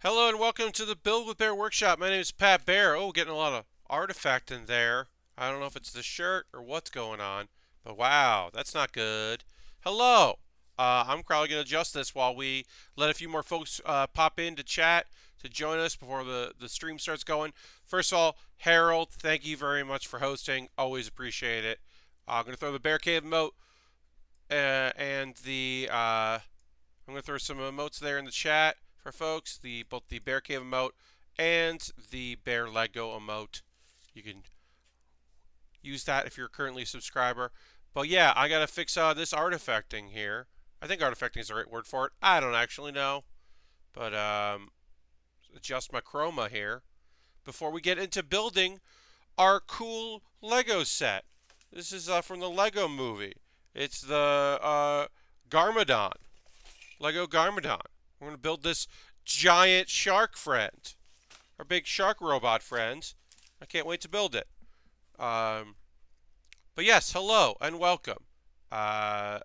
Hello and welcome to the Build with Baer Workshop. My name is Pat Baer. Oh, getting a lot of artifact in there. I don't know if it's the shirt or what's going on, but wow, that's not good. Hello. Uh, I'm probably going to adjust this while we let a few more folks uh, pop in to chat to join us before the, the stream starts going. First of all, Harold, thank you very much for hosting. Always appreciate it. Uh, I'm going to throw the Bear Cave emote uh, and the... Uh, I'm going to throw some emotes there in the chat for folks. The both the Bear Cave emote and the Bear Lego emote. You can use that if you're currently a subscriber. But yeah, I gotta fix uh, this artifacting here. I think artifacting is the right word for it. I don't actually know, but um, adjust my chroma here before we get into building our cool Lego set. This is uh, from the Lego Movie. It's the uh, Garmadon, Lego Garmadon. We're going to build this giant shark friend. Our big shark robot friend. I can't wait to build it. Um, but yes, hello and welcome. Uh,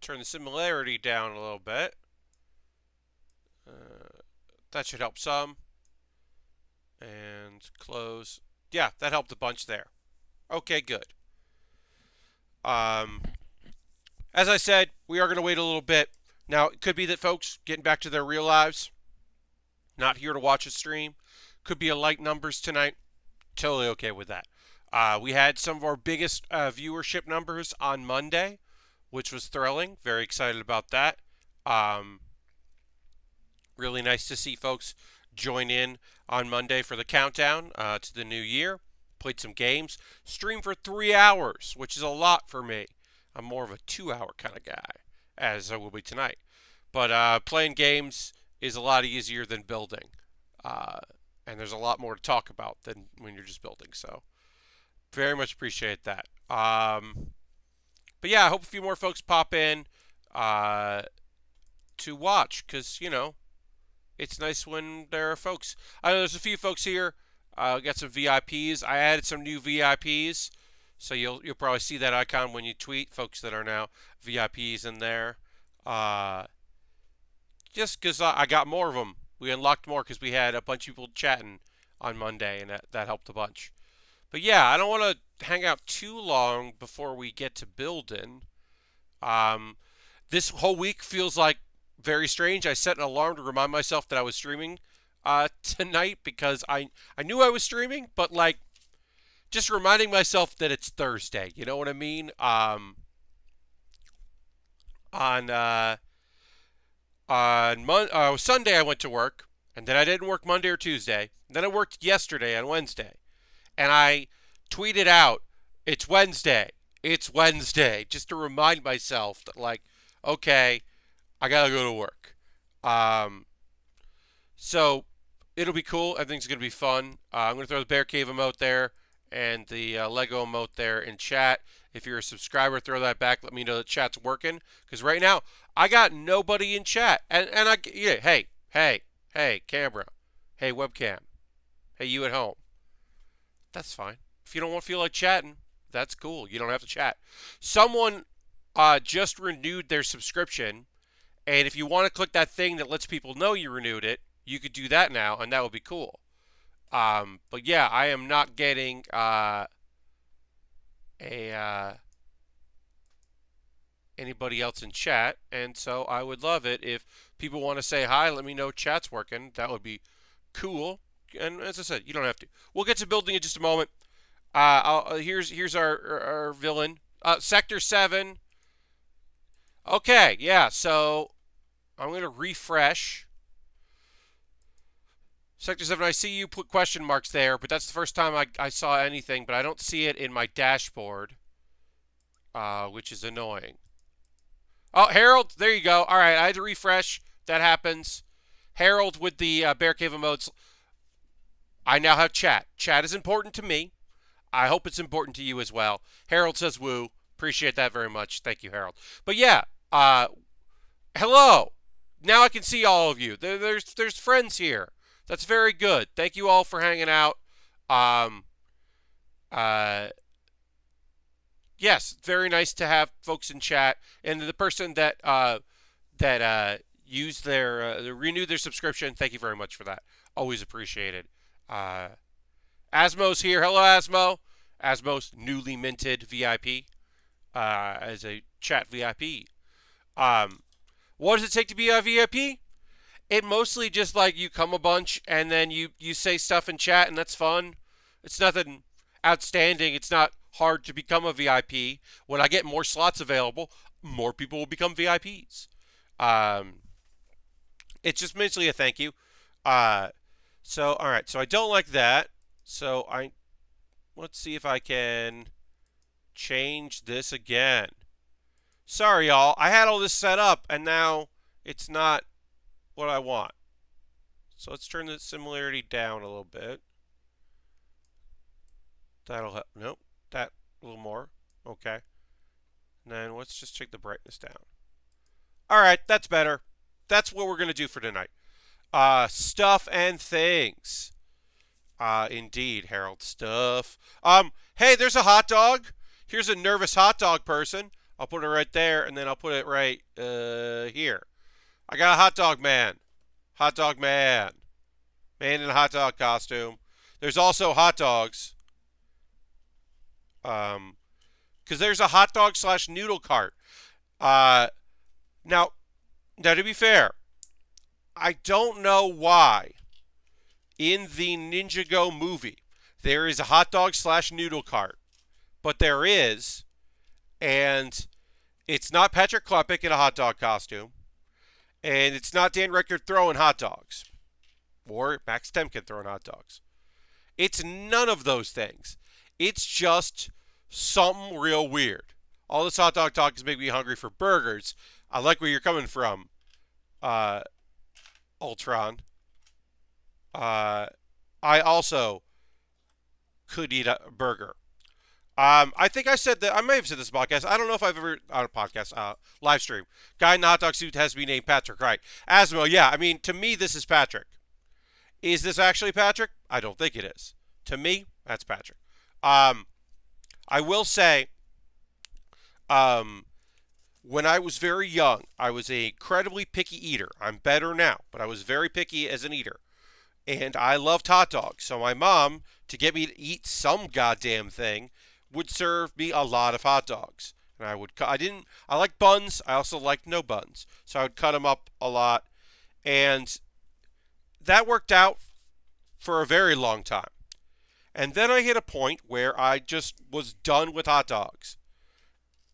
turn the similarity down a little bit. Uh, that should help some. And close. Yeah, that helped a bunch there. Okay, good. Um, as I said, we are going to wait a little bit now, it could be that folks getting back to their real lives, not here to watch a stream. Could be a light numbers tonight. Totally okay with that. Uh, we had some of our biggest uh, viewership numbers on Monday, which was thrilling. Very excited about that. Um, really nice to see folks join in on Monday for the countdown uh, to the new year. Played some games. Streamed for three hours, which is a lot for me. I'm more of a two hour kind of guy as I will be tonight. But uh, playing games is a lot easier than building. Uh, and there's a lot more to talk about than when you're just building. So, very much appreciate that. Um, but yeah, I hope a few more folks pop in uh, to watch because, you know, it's nice when there are folks. I know there's a few folks here. I uh, got some VIPs. I added some new VIPs. So you'll you'll probably see that icon when you tweet, folks that are now VIPs in there. Uh, just because I, I got more of them. We unlocked more because we had a bunch of people chatting on Monday, and that, that helped a bunch. But yeah, I don't want to hang out too long before we get to building. Um, this whole week feels like very strange. I set an alarm to remind myself that I was streaming uh, tonight because I I knew I was streaming, but like just reminding myself that it's Thursday. You know what I mean? Um, on uh, on Mon- uh, Sunday, I went to work, and then I didn't work Monday or Tuesday. then I worked yesterday on Wednesday, and I tweeted out, "It's Wednesday. It's Wednesday," just to remind myself that, like, okay, I gotta go to work. Um, so it'll be cool. Everything's gonna be fun. Uh, I'm gonna throw the Bear Cave emote there and the uh, Lego emote there in chat. If you're a subscriber, throw that back. Let me know that chat's working. Because right now, I got nobody in chat. And, and I, yeah, hey, hey, hey, camera. Hey, webcam. Hey, you at home. That's fine. If you don't want to feel like chatting, that's cool. You don't have to chat. Someone uh, just renewed their subscription. And if you want to click that thing that lets people know you renewed it, you could do that now, and that would be cool. Um, but yeah, I am not getting uh, a uh, anybody else in chat, and so I would love it if people want to say hi. Let me know chat's working. That would be cool. And as I said, you don't have to. We'll get to building in just a moment. Uh, uh here's here's our our, villain. Uh, Sector seven. Okay, yeah. So I'm gonna refresh. Sector 7, I see you put question marks there, but that's the first time I, I saw anything, but I don't see it in my dashboard, uh, which is annoying. Oh, Harold, there you go. All right, I had to refresh. That happens. Harold with the uh, Bear Cave emotes. I now have chat. Chat is important to me. I hope it's important to you as well. Harold says woo. Appreciate that very much. Thank you, Harold. But yeah, uh, hello. Now I can see all of you. There, there's there's friends here. That's very good. Thank you all for hanging out. Um, uh, yes, very nice to have folks in chat. And the person that uh, that uh, use their uh, renew their subscription. Thank you very much for that. Always appreciated. Uh, Asmo's here. Hello, Asmo. Asmo's newly minted VIP uh, as a chat VIP. Um, what does it take to be a VIP? It mostly just like you come a bunch and then you you say stuff in chat and that's fun. It's nothing outstanding. It's not hard to become a VIP. When I get more slots available, more people will become VIPs. Um, it's just mostly a thank you. Uh, so all right, so I don't like that. So I let's see if I can change this again. Sorry, y'all. I had all this set up, and now it's not what I want. So let's turn the similarity down a little bit. That'll help. Nope. That a little more. Okay. And then let's just check the brightness down. All right, that's better. That's what we're going to do for tonight. Uh, stuff and things. Uh, indeed, Harold. Stuff. Um, hey, there's a hot dog. Here's a nervous hot dog person. I'll put it right there, and then I'll put it right uh, here. I got a hot dog man. Hot dog man. Man in a hot dog costume. There's also hot dogs. Um, because there's a hot dog slash noodle cart. Uh, now, now to be fair, I don't know why in the Ninjago movie there is a hot dog slash noodle cart, but there is, and it's not Patrick Klepek in a hot dog costume, and it's not Dan Ryckert throwing hot dogs, or Max Temkin throwing hot dogs. It's none of those things. It's just something real weird. All this hot dog talk is making me hungry for burgers. I like where you're coming from, uh, Ultron. Uh, I also could eat a burger. Um, I think I said that I may have said this podcast. I don't know if I've ever on a podcast, uh, live stream. Guy in the hot dog suit has to be named Patrick, right? Asmo, yeah. I mean, to me, this is Patrick. Is this actually Patrick? I don't think it is. To me, that's Patrick. Um, I will say, um, when I was very young, I was a incredibly picky eater. I'm better now, but I was very picky as an eater. And I loved hot dogs. So my mom, to get me to eat some goddamn thing, would serve me a lot of hot dogs. And I would I didn't I like buns, I also liked no buns. So I would cut them up a lot. And that worked out for a very long time. And then I hit a point where I just was done with hot dogs.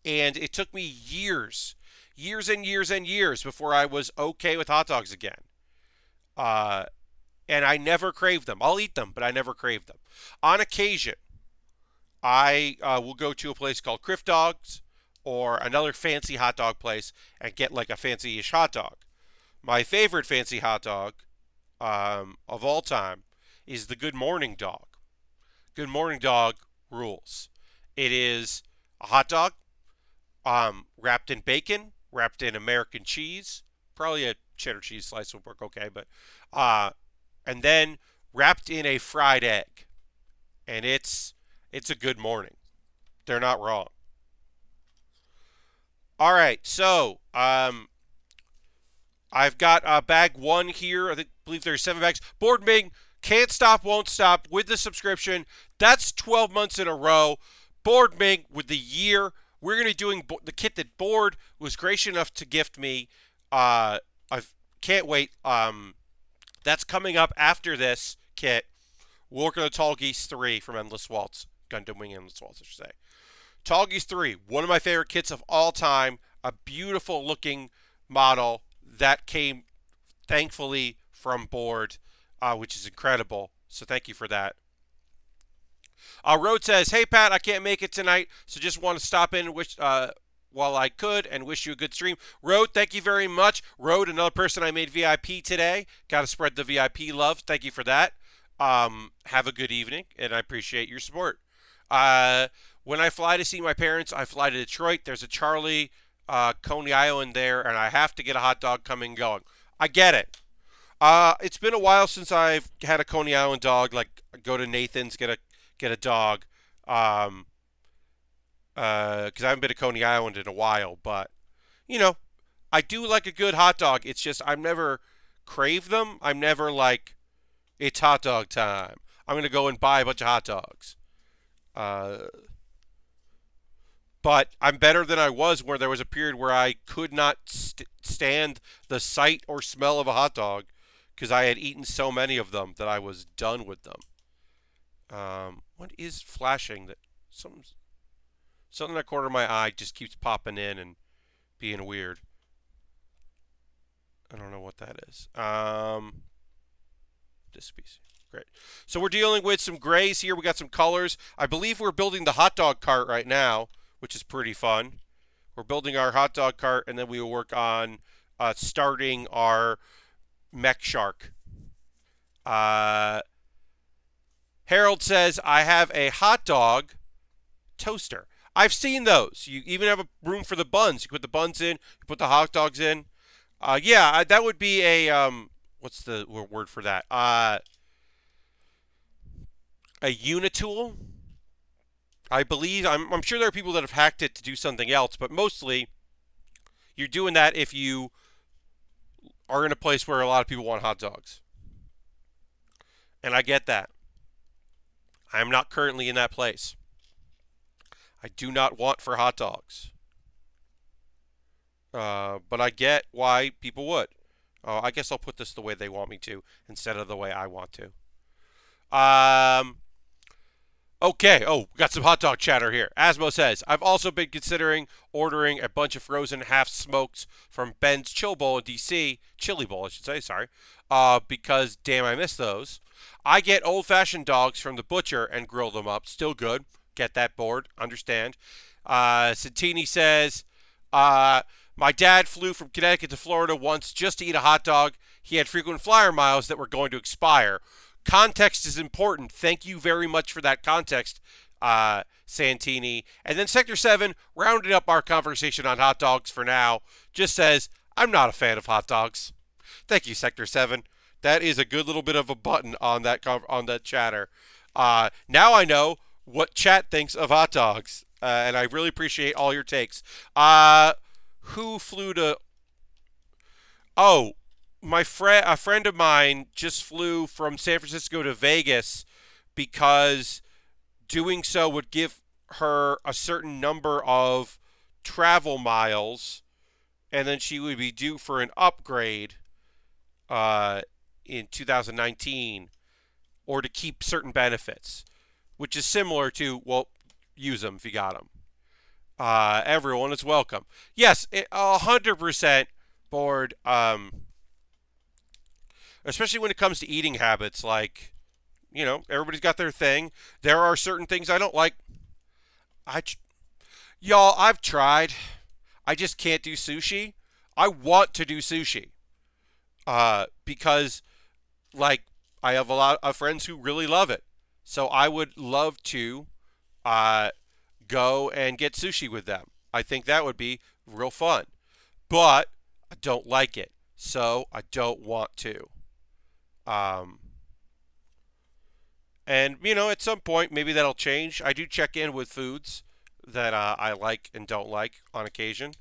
And it took me years, years and years and years before I was okay with hot dogs again. Uh, and I never crave them. I'll eat them, but I never crave them. On occasion, I uh, will go to a place called Crif Dogs or another fancy hot dog place and get like a fancy-ish hot dog. My favorite fancy hot dog um, of all time is the Good Morning Dog. Good Morning Dog rules. It is a hot dog um, wrapped in bacon, wrapped in American cheese. Probably a cheddar cheese slice would work okay, but uh, and then wrapped in a fried egg, and it's it's a good morning. They're not wrong. All right, so um, I've got uh, bag one here. I think, believe there's seven bags. Board Ming can't stop, won't stop with the subscription. That's 12 months in a row. Board Ming with the year. We're going to be doing the kit that Board was gracious enough to gift me. Uh, I can't wait. Um, that's coming up after this kit. We're working on Tallgeese 3 from Endless Waltz. Gundam Wing Endless Waltz, I should say. Tallgeese 3, one of my favorite kits of all time. A beautiful looking model that came, thankfully, from Board uh, which is incredible. So thank you for that. Uh, Road says, "Hey Pat, I can't make it tonight, so just want to stop in wish uh, while I could and wish you a good stream." Road, thank you very much. Road, another person I made VIP today. Got to spread the VIP love. Thank you for that. Um, have a good evening, and I appreciate your support. Uh, when I fly to see my parents, I fly to Detroit. There's a Charlie uh, Coney Island there, and I have to get a hot dog coming and going. I get it. Uh, it's been a while since I've had a Coney Island dog. Like go to Nathan's, get a get a dog. Um, because uh, I haven't been to Coney Island in a while, but you know, I do like a good hot dog. It's just I've never craved them. I'm never like, it's hot dog time. I'm gonna go and buy a bunch of hot dogs. Uh, but I'm better than I was where there was a period where I could not st- stand the sight or smell of a hot dog because I had eaten so many of them that I was done with them. Um, what is flashing that something something in that corner of my eye just keeps popping in and being weird. I don't know what that is. Um, this species. Great. So we're dealing with some grays here. We got some colors. I believe we're building the hot dog cart right now, which is pretty fun. We're building our hot dog cart, and then we will work on uh, starting our mech shark. Uh, Harold says, I have a hot dog toaster. I've seen those. You even have a room for the buns. You put the buns in, you put the hot dogs in. Uh, yeah, that would be a um, what's the word for that? A unitool. I believe I'm, I'm sure there are people that have hacked it to do something else, but mostly you're doing that if you are in a place where a lot of people want hot dogs. And I get that. I am not currently in that place. I do not want for hot dogs. Uh, but I get why people would. Uh, I guess I'll put this the way they want me to instead of the way I want to. Um, okay. Oh, got some hot dog chatter here. Asmo says, I've also been considering ordering a bunch of frozen half smokes from Ben's Chill Bowl in DC, Chili Bowl, I should say, sorry, uh, because damn, I miss those. I get old fashioned dogs from the butcher and grill them up. Still good. Get that board. Understand. Uh, Santini says, uh, my dad flew from Connecticut to Florida once just to eat a hot dog. He had frequent flyer miles that were going to expire. Context is important. Thank you very much for that context, uh, Santini. And then Sector 7, rounded up our conversation on hot dogs for now, just says, I'm not a fan of hot dogs. Thank you, Sector 7. That is a good little bit of a button on that on that chatter. Uh, now I know what chat thinks of hot dogs, uh, and I really appreciate all your takes. Uh, who flew to? Oh, my friend, a friend of mine just flew from San Francisco to Vegas because doing so would give her a certain number of travel miles, and then she would be due for an upgrade. Uh, in 2019 or to keep certain benefits, which is similar to, well, use them if you got them. Uh, everyone is welcome. Yes, a hundred percent board. Um, especially when it comes to eating habits, like, you know, everybody's got their thing. There are certain things I don't like. I, y'all, I've tried. I just can't do sushi. I want to do sushi. Uh, because like I have a lot of friends who really love it. So I would love to uh, go and get sushi with them. I think that would be real fun. But I don't like it. So I don't want to. Um, and, you know, at some point, maybe that'll change. I do check in with foods that uh, I like and don't like on occasion.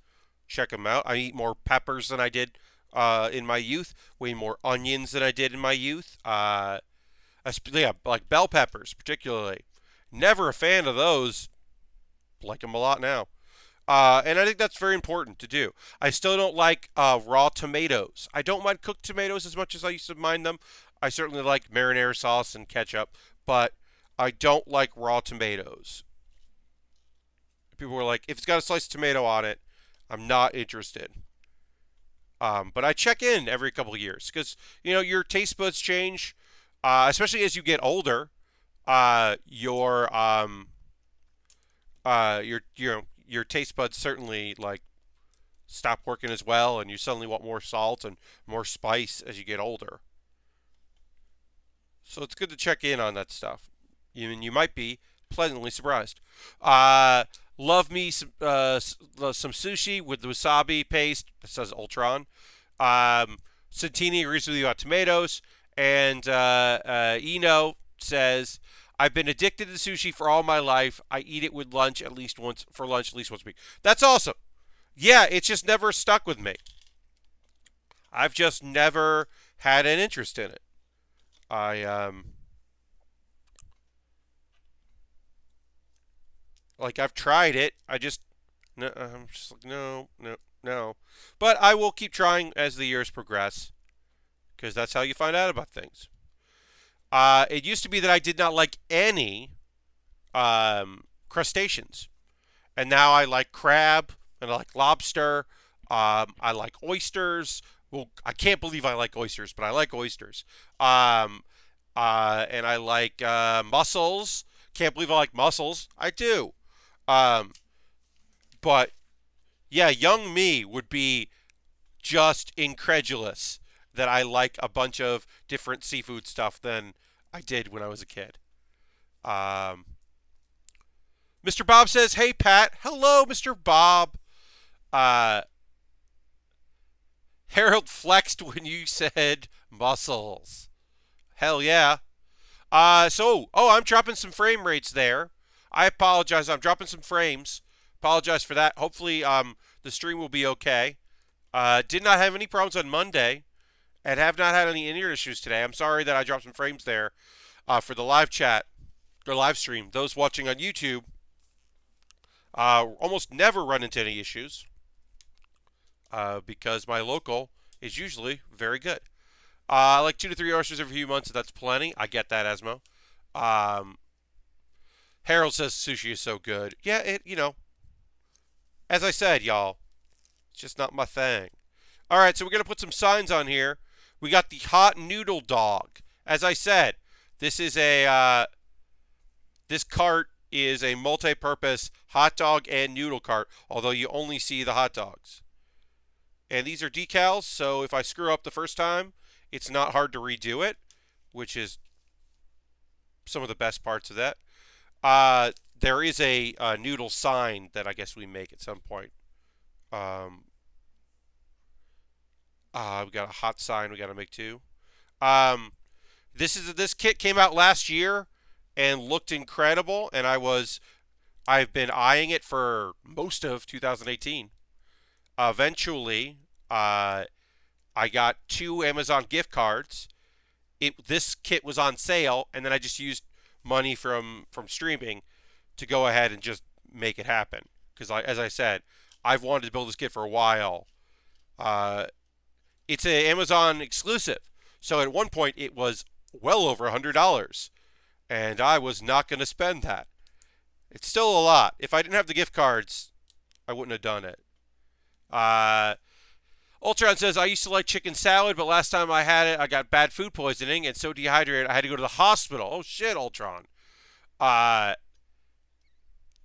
Check them out. I eat more peppers than I did uh, in my youth, way more onions than I did in my youth. Uh, yeah, like bell peppers, particularly. Never a fan of those. Like them a lot now. Uh, and I think that's very important to do. I still don't like uh, raw tomatoes. I don't mind cooked tomatoes as much as I used to mind them. I certainly like marinara sauce and ketchup, but I don't like raw tomatoes. People were like, if it's got a sliced tomato on it, I'm not interested. Um, but I check in every couple of years because you know your taste buds change, uh, especially as you get older. Uh, your um, uh, your your your taste buds certainly like stop working as well, and you suddenly want more salt and more spice as you get older. So it's good to check in on that stuff. You you might be pleasantly surprised. Uh, Love me some uh, some sushi with the wasabi paste. It says Ultron. Um, Santini agrees with you about tomatoes, and uh, uh, Eno says, "I've been addicted to sushi for all my life. I eat it with lunch at least once for lunch at least once a week. That's awesome. Yeah, it's just never stuck with me. I've just never had an interest in it. I um like I've tried it. I just no, I'm just like no, no, no. But I will keep trying as the years progress because that's how you find out about things. Uh, it used to be that I did not like any um, crustaceans, and now I like crab and I like lobster. Um, I like oysters. Well, I can't believe I like oysters, but I like oysters. Um, uh, and I like uh, mussels. Can't believe I like mussels. I do. Um, but yeah, young me would be just incredulous that I like a bunch of different seafood stuff than I did when I was a kid. Um, Mr. Bob says, "Hey Pat, hello, Mr. Bob." Uh, Harold flexed when you said muscles. Hell yeah. Uh, so, oh, I'm dropping some frame rates there. I apologize. I'm dropping some frames. Apologize for that. Hopefully, um, the stream will be okay. Uh, did not have any problems on Monday and have not had any internet issues today. I'm sorry that I dropped some frames there uh, for the live chat or live stream. Those watching on YouTube uh, almost never run into any issues uh, because my local is usually very good. Uh, like two to three hours every few months, that's plenty. I get that, Esmo. Um, Harold says sushi is so good. Yeah, it, you know, as I said, y'all, it's just not my thing. All right, so we're going to put some signs on here. We got the hot noodle dog. As I said, this is a, uh, this cart is a multi-purpose hot dog and noodle cart, although you only see the hot dogs. And these are decals, so if I screw up the first time, it's not hard to redo it, which is some of the best parts of that. Uh, there is a, a, noodle sign that I guess we make at some point. Um, uh, we got a hot sign we got to make too. Um, this is this kit came out last year and looked incredible, and I was I've been eyeing it for most of 2018 eventually, uh, I got two Amazon gift cards. It this kit was on sale, and then I just used money from from streaming to go ahead and just make it happen. Because, as I said, I've wanted to build this kit for a while. Uh, it's an Amazon exclusive, so at one point it was well over a hundred dollars, and I was not going to spend that. It's still a lot. If I didn't have the gift cards, I wouldn't have done it. Uh, Ultron says, I used to like chicken salad, but last time I had it, I got bad food poisoning and so dehydrated I had to go to the hospital. Oh, shit, Ultron. Uh,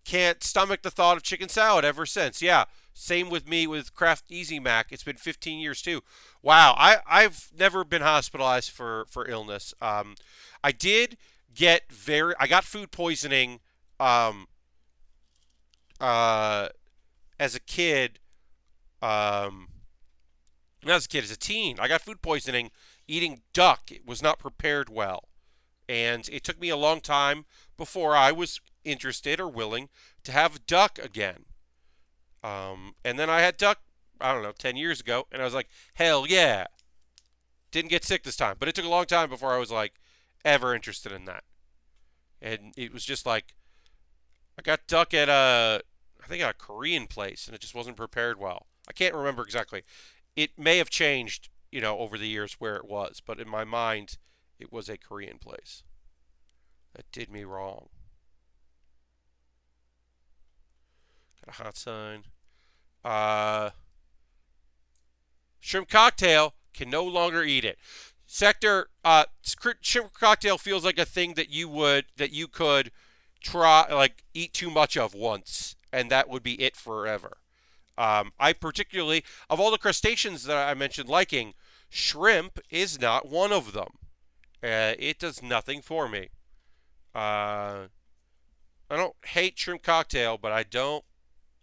can't stomach the thought of chicken salad ever since. Yeah, same with me with Kraft Easy Mac. It's been 15 years too. Wow, I, I've never been hospitalized for, for illness. Um, I did get very, I got food poisoning um, uh, as a kid um, not as a kid, as a teen, I got food poisoning eating duck. It was not prepared well. And it took me a long time before I was interested or willing to have duck again. Um, and then I had duck, I don't know, 10 years ago, and I was like, hell yeah. Didn't get sick this time. But it took a long time before I was like ever interested in that. And it was just like, I got duck at a, I think a Korean place, and it just wasn't prepared well. I can't remember exactly. It may have changed, you know, over the years where it was, but in my mind, it was a Korean place. That did me wrong. Hot sign. Uh, shrimp cocktail can no longer eat it. Sector uh, shrimp cocktail feels like a thing that you would that you could try like eat too much of once, and that would be it forever. Um, I particularly, of all the crustaceans that I mentioned liking, shrimp is not one of them. Uh, it does nothing for me. Uh, I don't hate shrimp cocktail, but I don't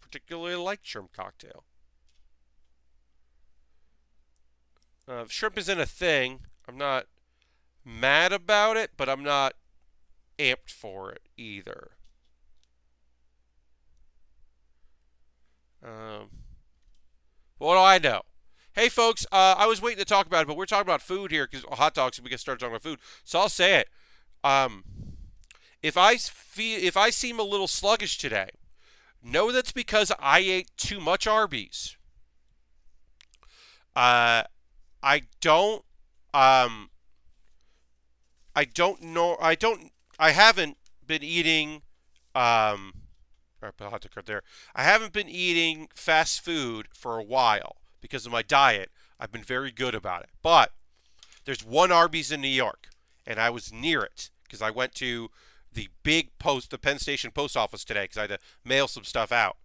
particularly like shrimp cocktail. Uh, shrimp isn't a thing. I'm not mad about it, but I'm not amped for it either. Um, what do I know? Hey, folks, uh, I was waiting to talk about it, but we're talking about food here because hot dogs. We can start talking about food. So I'll say it. Um, if I feel, if I seem a little sluggish today, know that's because I ate too much Arby's. Uh, I don't. Um, I don't know. I don't. I haven't been eating. Um, I a hot dog there. I haven't been eating fast food for a while because of my diet. I've been very good about it. But there's one Arby's in New York, and I was near it because I went to the big post, the Penn Station post office today because I had to mail some stuff out.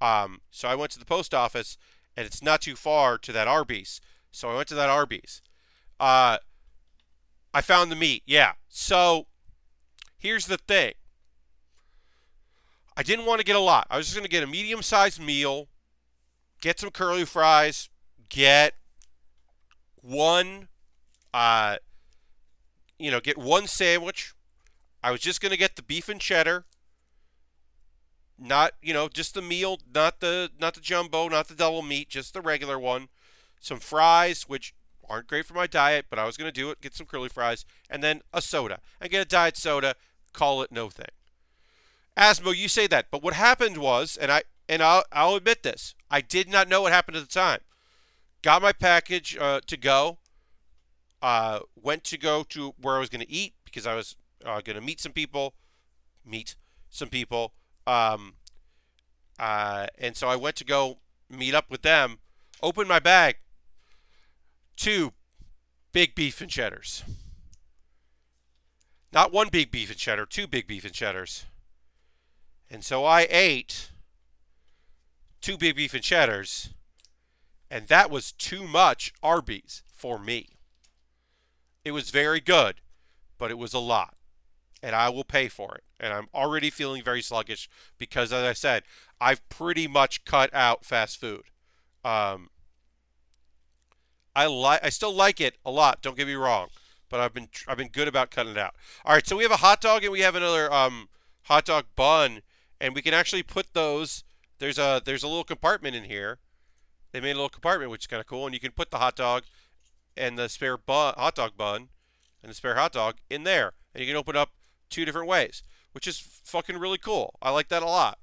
Um, so I went to the post office, and it's not too far to that Arby's. So I went to that Arby's. Uh, I found the meat. Yeah. So here's the thing. I didn't want to get a lot. I was just going to get a medium-sized meal, get some curly fries, get one, uh, you know, get one sandwich. I was just going to get the beef and cheddar, not you know just the meal, not the not the jumbo, not the double meat, just the regular one. Some fries, which aren't great for my diet, but I was going to do it. Get some curly fries, and then a soda, and get a diet soda. Call it no thing. Asmo, you say that, but what happened was, and I and I'll, I'll admit this, I did not know what happened at the time. Got my package uh, to go. Uh, went to go to where I was going to eat because I was uh, going to meet some people, meet some people. Um, uh, and so I went to go meet up with them. Opened my bag. Two big beef and cheddars. Not one big beef and cheddar, two big beef and cheddars. And so I ate two big beef and cheddars, and that was too much Arby's for me. It was very good, but it was a lot, and I will pay for it. And I'm already feeling very sluggish because, as I said, I've pretty much cut out fast food. Um, I like, I still like it a lot. Don't get me wrong, but I've been, I've been good about cutting it out. All right, so we have a hot dog and we have another um, hot dog bun and we can actually put those. There's a there's a little compartment in here. They made a little compartment, which is kind of cool, and you can put the hot dog and the spare bun, hot dog bun and the spare hot dog in there, and you can open up two different ways, which is fucking really cool. I like that a lot.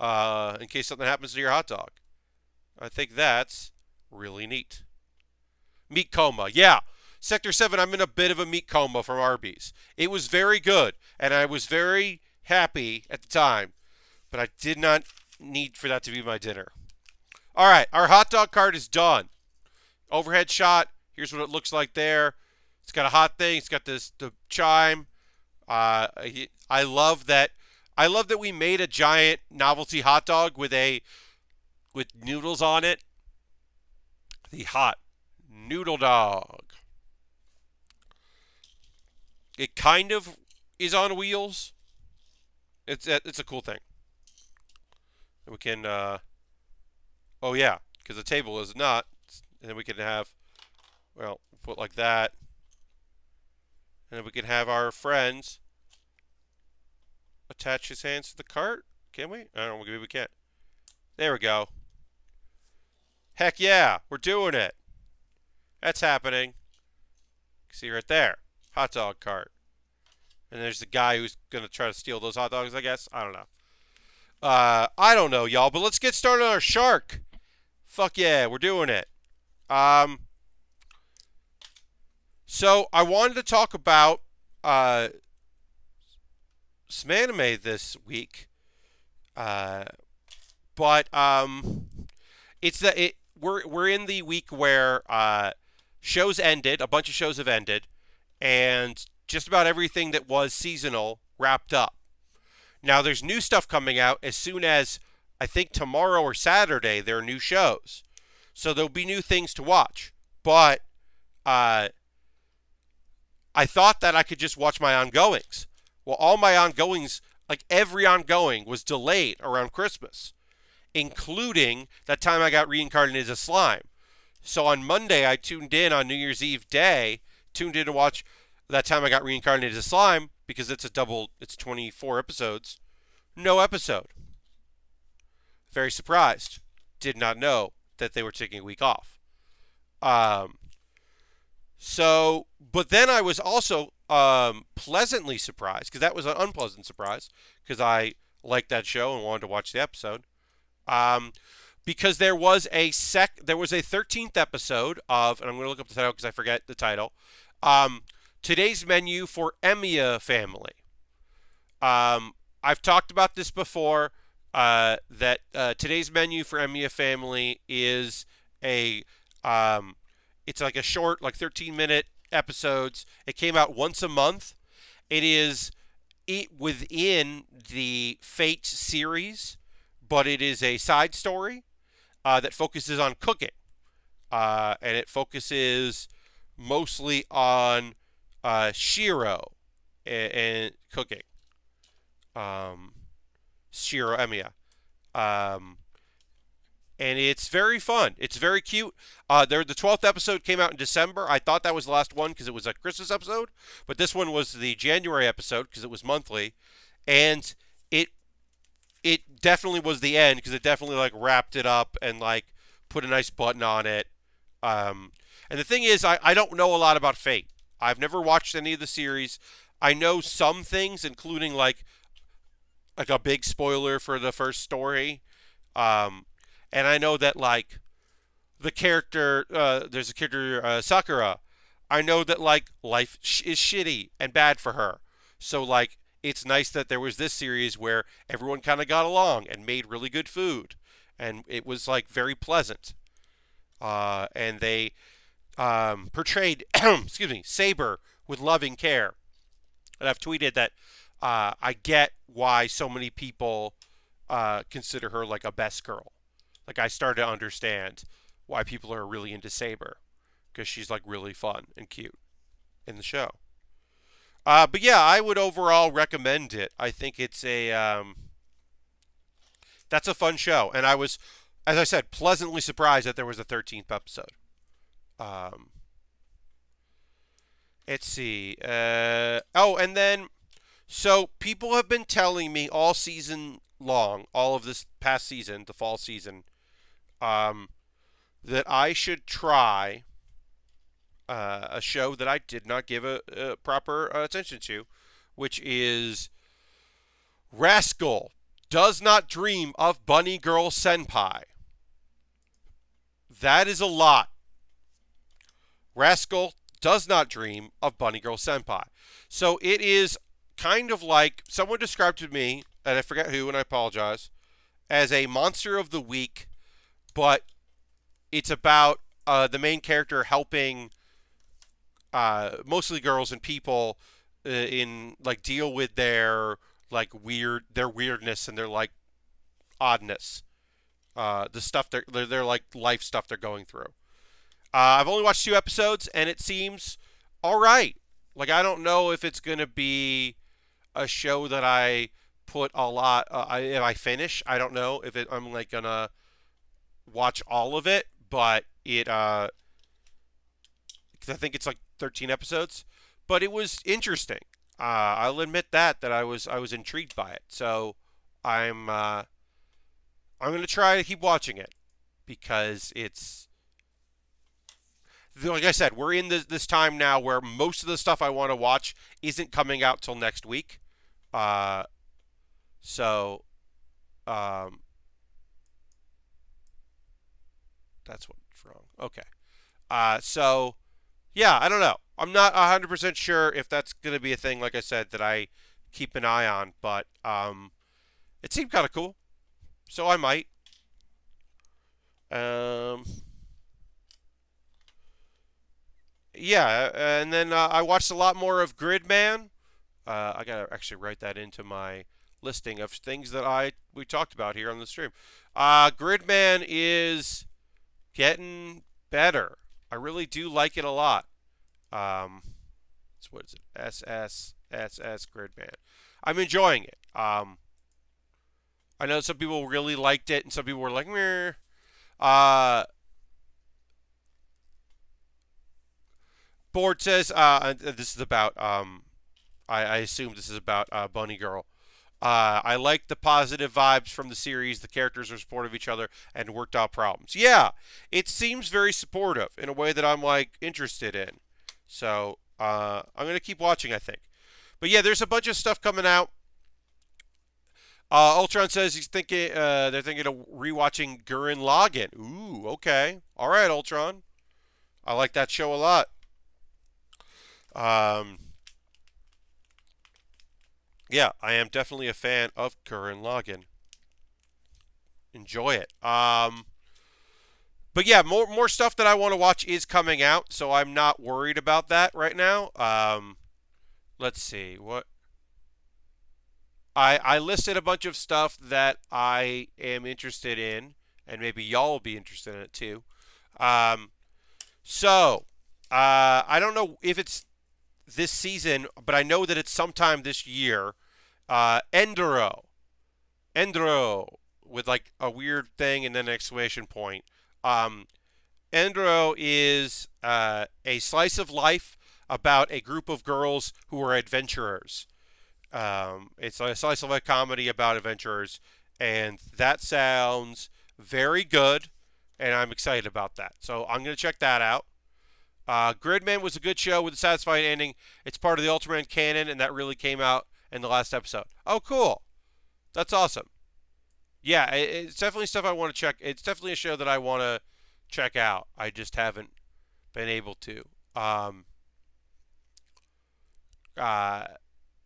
Uh, in case something happens to your hot dog, I think that's really neat. Meat coma, yeah. Sector 7, I'm in a bit of a meat coma from Arby's. It was very good, and I was very happy at the time, but I did not need for that to be my dinner. All right, our hot dog cart is done. Overhead shot. Here's what it looks like there. It's got a hot thing. It's got this the chime. Uh, I love that. I love that we made a giant novelty hot dog with a with noodles on it. The hot noodle dog. It kind of is on wheels. It's it's a cool thing. We can, uh, oh yeah, because the table is not. And then we can have, well, put like that. And we can have our friends attach his hands to the cart. Can we? I don't know. Maybe we can't. There we go. Heck yeah, we're doing it. That's happening. See right there. Hot dog cart. And there's the guy who's going to try to steal those hot dogs, I guess. I don't know. Uh, I don't know, y'all, but let's get started on our shark. Fuck yeah, we're doing it. Um, so I wanted to talk about uh, some anime this week, uh, but um, it's the it we're we're in the week where uh, shows ended. A bunch of shows have ended, and just about everything that was seasonal wrapped up. Now there's new stuff coming out as soon as I think tomorrow or Saturday there are new shows. So there'll be new things to watch. But uh, I thought that I could just watch my ongoings. Well, all my ongoings, like every ongoing, was delayed around Christmas, including that time I got reincarnated as slime. So on Monday, I tuned in on New Year's Eve day, tuned in to watch that time I got reincarnated as slime because it's a double, it's 24 episodes. No episode. Very surprised. Did not know that they were taking a week off. Um, so, but then I was also um, pleasantly surprised because that was an unpleasant surprise because I liked that show and wanted to watch the episode. Um, because there was a sec, there was a 13th episode of, and I'm going to look up the title because I forget the title. Um, today's menu for Emiya family. Um, I've talked about this before. Uh, that uh, today's menu for Emiya family is a um, it's like a short, like 13 minute episodes. It came out once a month. It is it within the Fate series, but it is a side story uh, that focuses on cooking, uh, and it focuses mostly on uh, Shiro and, and cooking. Um, Shiro Emiya. Um, and it's very fun. It's very cute. Uh, there, the 12th episode came out in December. I thought that was the last one because it was a Christmas episode, but this one was the January episode because it was monthly, and it it definitely was the end because it definitely like wrapped it up and like put a nice button on it. Um, and the thing is, I, I don't know a lot about Fate. I've never watched any of the series. I know some things, including like like a big spoiler for the first story. Um, and I know that like the character, uh, there's a character uh, Sakura. I know that like life sh- is shitty and bad for her. So like it's nice that there was this series where everyone kind of got along and made really good food, and it was like very pleasant. Uh, and they um, portrayed, excuse me, Saber with loving care. And I've tweeted that uh, I get why so many people uh, consider her like a best girl. Like I started to understand why people are really into Saber because she's like really fun and cute in the show. Uh, but yeah, I would overall recommend it. I think it's a um, that's a fun show, and I was, as I said, pleasantly surprised that there was a 13th episode. Um, let's see. Uh, oh, and then so people have been telling me all season long, all of this past season, the fall season, um, that I should try uh, a show that I did not give a, a proper uh, attention to, which is Rascal does not dream of Bunny Girl Senpai. That is a lot. Rascal does not dream of Bunny Girl Senpai. So it is kind of like someone described to me, and I forget who, and I apologize, as a monster of the week, but it's about uh, the main character helping uh, mostly girls and people uh, in like deal with their like weird their weirdness and their like oddness. Uh, the stuff they're, they're, they're like life stuff they're going through. Uh, i've only watched two episodes and it seems all right like i don't know if it's gonna be a show that i put a lot uh, I, if i finish i don't know if it, i'm like gonna watch all of it but it uh I think it's like 13 episodes, but it was interesting. Uh, I'll admit that that I was I was intrigued by it. So I'm uh, I'm gonna try to keep watching it because it's like I said, we're in this, this time now where most of the stuff I want to watch isn't coming out till next week. Uh, so um, that's what's wrong. Okay. Uh, so yeah, I don't know. I'm not 100% sure if that's going to be a thing, like I said, that I keep an eye on, but um, it seemed kind of cool. So I might. Um, yeah, and then uh, I watched a lot more of Gridman. Uh, I gotta actually write that into my listing of things that I we talked about here on the stream. Uh, Gridman is getting better. I really do like it a lot. Um, so what is it? SS SS Gridman. I'm enjoying it. Um, I know some people really liked it, and some people were like, Meh. Uh, Board says, uh, this is about, um, I, I assume this is about uh, Bunny Girl. Uh, I like the positive vibes from the series. The characters are supportive of each other and worked out problems. Yeah, it seems very supportive in a way that I'm like interested in. So uh, I'm gonna keep watching. I think. But yeah, there's a bunch of stuff coming out. Uh, Ultron says he's thinking uh, they're thinking of rewatching Gurren Lagann. Ooh, okay, all right, Ultron. I like that show a lot. Um, yeah, I am definitely a fan of Gurren Lagann. Enjoy it. Um, but yeah, more more stuff that I want to watch is coming out, so I'm not worried about that right now. Um, let's see what I I listed a bunch of stuff that I am interested in, and maybe y'all will be interested in it too. Um, so uh, I don't know if it's this season, but I know that it's sometime this year. Uh, Endro, Endro, with like a weird thing and then an exclamation point. Um, Endro is uh, a slice of life about a group of girls who are adventurers. Um, it's a slice of life comedy about adventurers, and that sounds very good, and I'm excited about that. So I'm going to check that out. Uh, Gridman was a good show with a satisfying ending. It's part of the Ultraman canon, and that really came out in the last episode. Oh, cool. That's awesome. Yeah, it's definitely stuff I want to check. It's definitely a show that I want to check out. I just haven't been able to. Um, uh,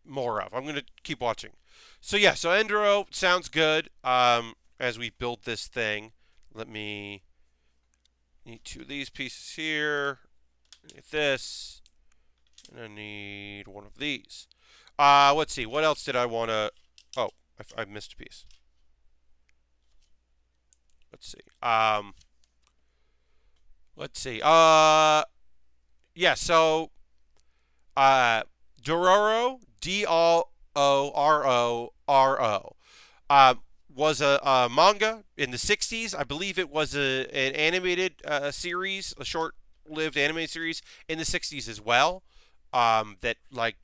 more of. I'm going to keep watching. So yeah, so Endro sounds good. Um, as we build this thing, let me need two of these pieces here. Need this, and I need one of these. Uh, let's see. What else did I want to? Oh, I, I missed a piece. Let's see. Um, let's see. Uh, yeah. So, uh, Dororo, D O O R O R O, uh, was a, a, manga in the '60s. I believe it was a an animated uh, series, a short-lived anime series in the '60s as well. Um, that like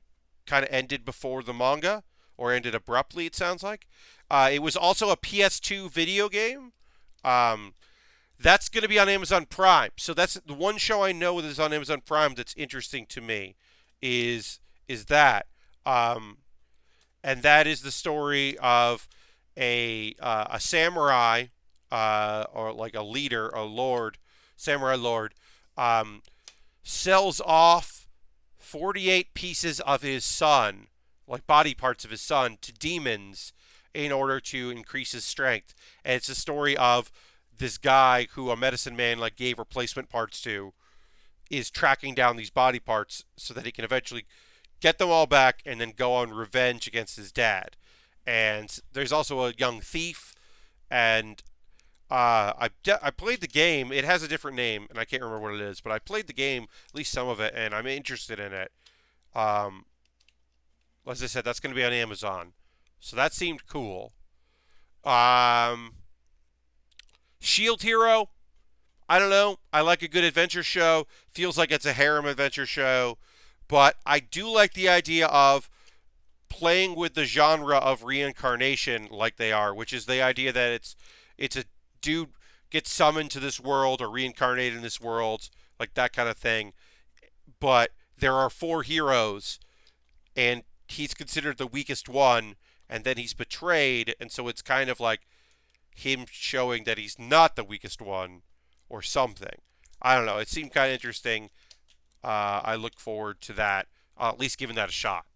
kind of ended before the manga or ended abruptly. It sounds like. Uh, it was also a PS2 video game. Um, that's going to be on Amazon Prime. So that's the one show I know that is on Amazon Prime that's interesting to me. Is is that, um, and that is the story of a uh, a samurai uh, or like a leader, a lord, samurai lord, um, sells off 48 pieces of his son, like body parts of his son, to demons in order to increase his strength. And it's a story of this guy who a medicine man like gave replacement parts to is tracking down these body parts so that he can eventually get them all back and then go on revenge against his dad. And there's also a young thief and uh, I, de- I played the game. It has a different name, and I can't remember what it is. But I played the game, at least some of it, and I'm interested in it. Um, as I said, that's going to be on Amazon, so that seemed cool. Um, Shield Hero, I don't know. I like a good adventure show. Feels like it's a harem adventure show, but I do like the idea of playing with the genre of reincarnation like they are, which is the idea that it's it's a dude gets summoned to this world or reincarnated in this world, like that kind of thing. But there are four heroes, and he's considered the weakest one, and then he's betrayed, and so it's kind of like him showing that he's not the weakest one or something. I don't know. It seemed kind of interesting. Uh, I look forward to that, uh, at least giving that a shot.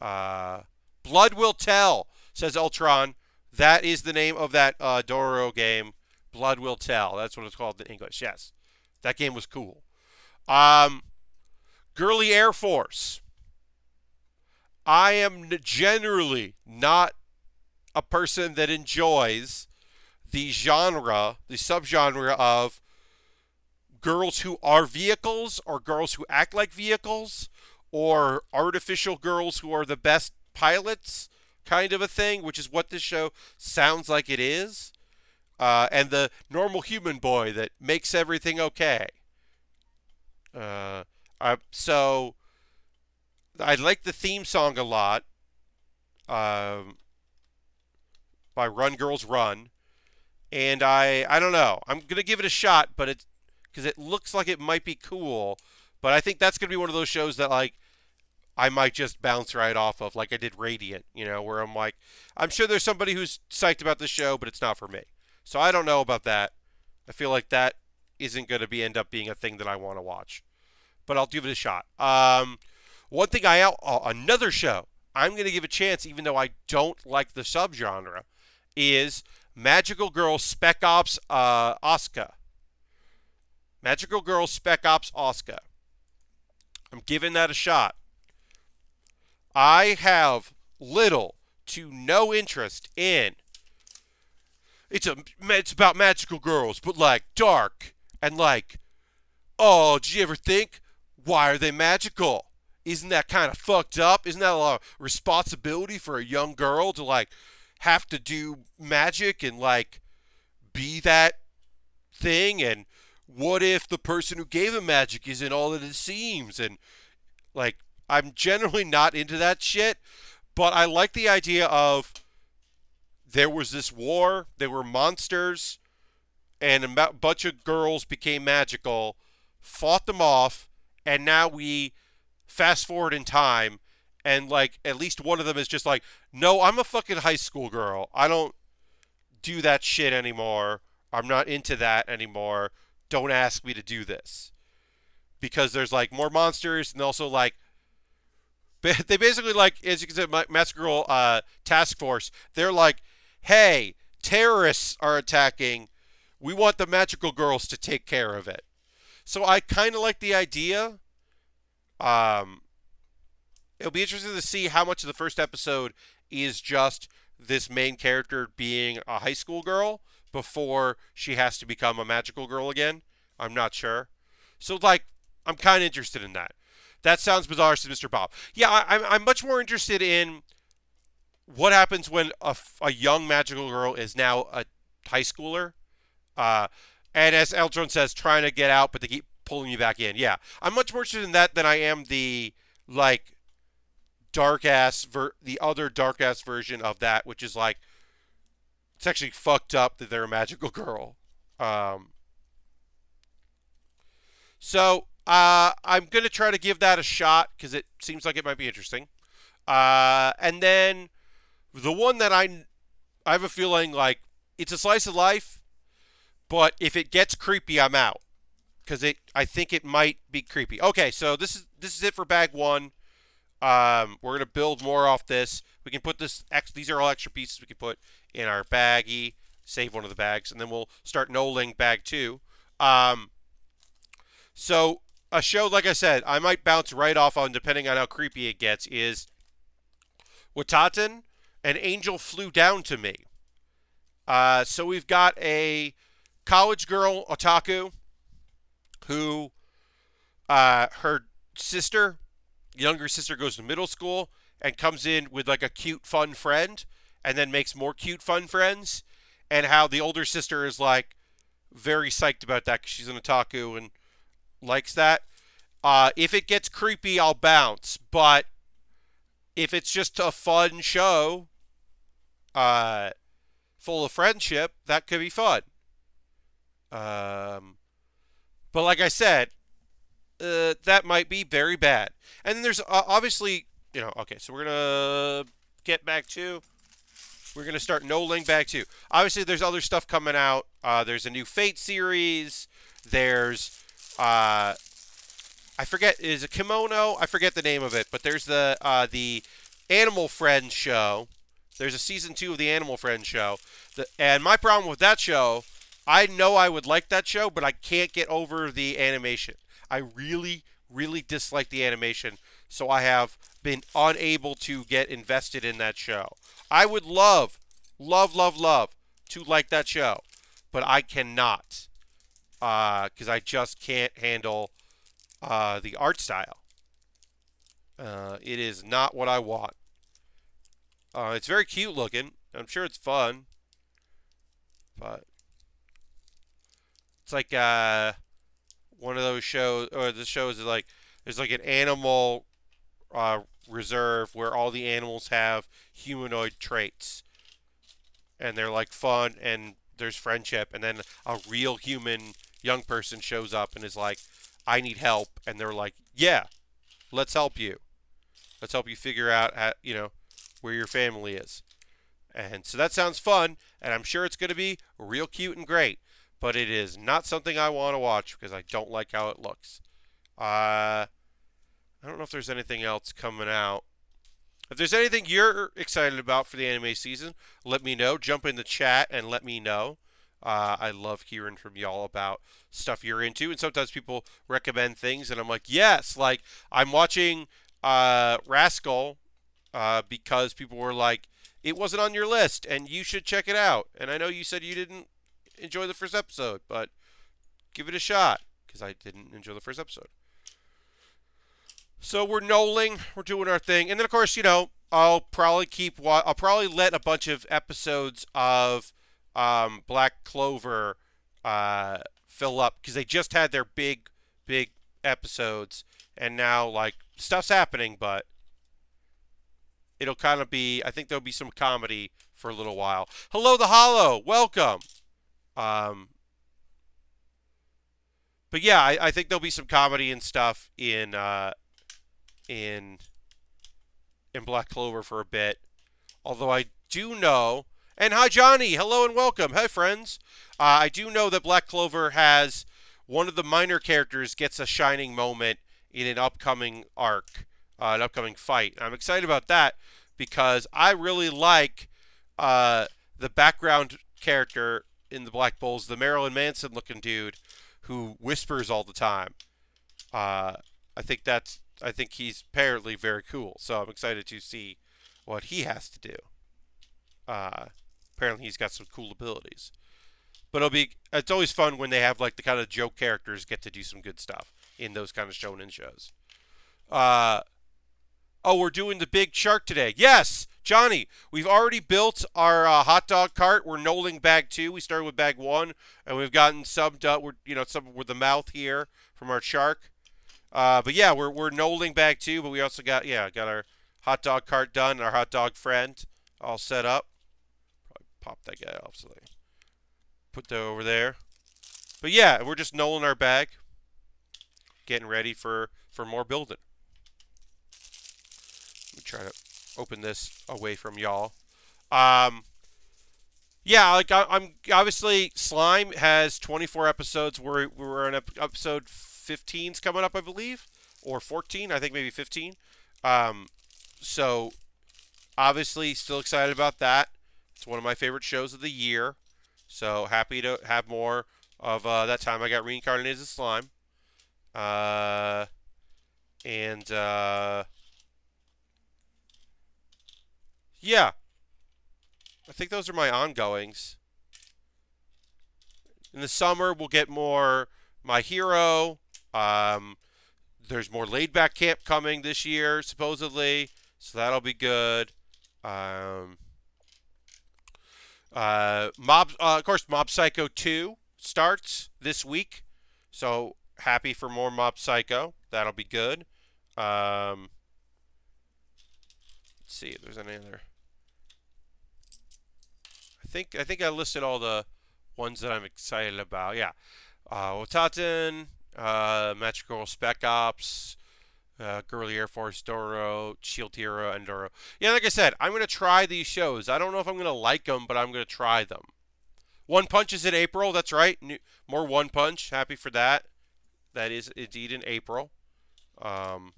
Uh, Blood Will Tell, says Ultron. That is the name of that uh, Doro game. Blood Will Tell. That's what it's called in English. Yes. That game was cool. Um, Girly Air Force. I am generally not a person that enjoys the genre, the subgenre of girls who are vehicles or girls who act like vehicles or artificial girls who are the best pilots kind of a thing, which is what this show sounds like it is. Uh, and the normal human boy that makes everything okay. Uh, uh, so I like the theme song a lot. Um, by Run Girls Run, and I I don't know. I'm gonna give it a shot, but it's because it looks like it might be cool. But I think that's gonna be one of those shows that like I might just bounce right off of, like I did Radiant, you know, where I'm like, I'm sure there's somebody who's psyched about this show, but it's not for me. So I don't know about that. I feel like that isn't going to be end up being a thing that I want to watch, but I'll give it a shot. Um, one thing I uh, another show I'm going to give a chance, even though I don't like the subgenre, is Magical Girl Spec Ops uh. Magical Girl Spec Ops Asuka. I'm giving that a shot. I have little to no interest in. It's a it's about magical girls, but like dark and like, oh, did you ever think why are they magical? Isn't that kind of fucked up? Isn't that a lot of responsibility for a young girl to like have to do magic and like be that thing? And what if the person who gave him magic isn't all that it seems? And like I'm generally not into that shit, but I like the idea of there was this war, there were monsters, and a bunch of girls became magical, fought them off, and now we fast forward in time, and like at least one of them is just like, no, I'm a fucking high school girl. I don't do that shit anymore. I'm not into that anymore. Don't ask me to do this. Because there's like more monsters and also like they basically like, as you can Master Girl uh, Task Force. They're like, hey, terrorists are attacking. We want the magical girls to take care of it. So I kind of like the idea. Um, it'll be interesting to see how much of the first episode is just this main character being a high school girl before she has to become a magical girl again. I'm not sure. So like, I'm kind of interested in that. That sounds bizarre, said Mr. Bob. Yeah, I, I'm much more interested in what happens when a, a young magical girl is now a high schooler. Uh, and as Eldron says, trying to get out, but they keep pulling you back in. Yeah, I'm much more interested in that than I am the like dark ass ver- the other dark ass version of that, which is like it's actually fucked up that they're a magical girl. Um, so uh, I'm going to try to give that a shot because it seems like it might be interesting. Uh, and then the one that I, I have a feeling like it's a slice of life, but if it gets creepy, I'm out because it. I think it might be creepy. Okay, so this is this is it for bag one. Um, we're gonna build more off this. We can put this. These are all extra pieces we can put in our baggie. Save one of the bags, and then we'll start knolling bag two. Um, so a show, like I said, I might bounce right off on depending on how creepy it gets, is Wataten, an angel flew down to me. Uh, so we've got a college girl, otaku, who uh, her sister, younger sister, goes to middle school and comes in with like a cute, fun friend, and then makes more cute, fun friends. And how the older sister is like very psyched about that because she's an otaku and likes that. Uh, if it gets creepy, I'll bounce. But if it's just a fun show, uh, full of friendship, that could be fun. Um, but like I said, uh, that might be very bad. And then there's uh, obviously, you know, okay, so we're gonna get back to. We're gonna start knolling back to. Obviously, there's other stuff coming out. Uh, there's a new Fate series. There's uh, I forget is a Kemono. I forget the name of it, but there's the uh, the Animal Friends show. There's a season two of the Animal Friends show, the, and my problem with that show, I know I would like that show, but I can't get over the animation. I really, really dislike the animation, so I have been unable to get invested in that show. I would love, love, love, love to like that show, but I cannot because uh, I just can't handle uh, the art style. Uh, it is not what I want. Uh, it's very cute looking. I'm sure it's fun. But it's like uh, one of those shows, or the shows is like there's like an animal uh, reserve where all the animals have humanoid traits. and they're like fun and there's friendship and then a real human young person shows up and is like I need help and they're like yeah let's help you let's help you figure out how, you know where your family is and so that sounds fun and I'm sure it's going to be real cute and great but it is not something I want to watch because I don't like how it looks uh I don't know if there's anything else coming out if there's anything you're excited about for the anime season, let me know. Jump in the chat and let me know. Uh, I love hearing from y'all about stuff you're into, and sometimes people recommend things, and I'm like, yes, like I'm watching uh, Rascal uh, because people were like, it wasn't on your list, and you should check it out. And I know you said you didn't enjoy the first episode, but give it a shot because I didn't enjoy the first episode. So we're knolling, we're doing our thing, and then of course, you know, I'll probably keep. I'll probably let a bunch of episodes of um, Black Clover uh, fill up because they just had their big, big episodes, and now like stuff's happening, but it'll kind of be. I think there'll be some comedy for a little while. Hello, the Hollow. Welcome. Um, but yeah, I, I think there'll be some comedy and stuff in uh, in in Black Clover for a bit. Although I do know, and hi Johnny, hello and welcome. Hey friends, uh, I do know that Black Clover has one of the minor characters gets a shining moment in an upcoming arc, uh, an upcoming fight. I'm excited about that because I really like uh, the background character in the Black Bulls, the Marilyn Manson looking dude who whispers all the time. Uh, I think that's I think he's apparently very cool. So I'm excited to see what he has to do. Uh, apparently he's got some cool abilities. But it'll be it's always fun when they have like the kind of joke characters get to do some good stuff in those kind of shonen shows. Uh, oh, we're doing the big shark today. Yes, Johnny, we've already built our uh, hot dog cart. We're knolling bag two. We started with bag one, and we've gotten subbed up. We're you know some with the mouth here from our shark. Uh, but yeah, we're we're knolling back too, but we also got yeah got our hot dog cart done, our hot dog friend all set up. Pop that guy off so they put that over there. But yeah, we're just knolling our bag, getting ready for for more building. Let me try to open this away from y'all. Um, yeah, like I, am obviously Slime has 24 episodes. We're we're on episode 15's coming up, I believe, or 14. I think maybe 15. Um, so obviously, still excited about that. It's one of my favorite shows of the year. So happy to have more of uh, that time I got reincarnated as a slime. Uh, and uh, yeah, I think those are my ongoings. In the summer, we'll get more My Hero, um, there's more laid back camp coming this year, supposedly, so that'll be good. Um, uh, Mob, uh, of course, Mob Psycho 2 starts this week, so happy for more Mob Psycho. That'll be good. Um, let's see if there's any other. I think I think I listed all the ones that I'm excited about. Yeah, uh, Wataten, uh, Magical Spec Ops, uh, Girly Air Force, Doro, Shield Hero, and Doro. Yeah, like I said, I'm going to try these shows. I don't know if I'm going to like them, but I'm going to try them. One Punch is in April. That's right. New, more One Punch. Happy for that. That is indeed in April. Um,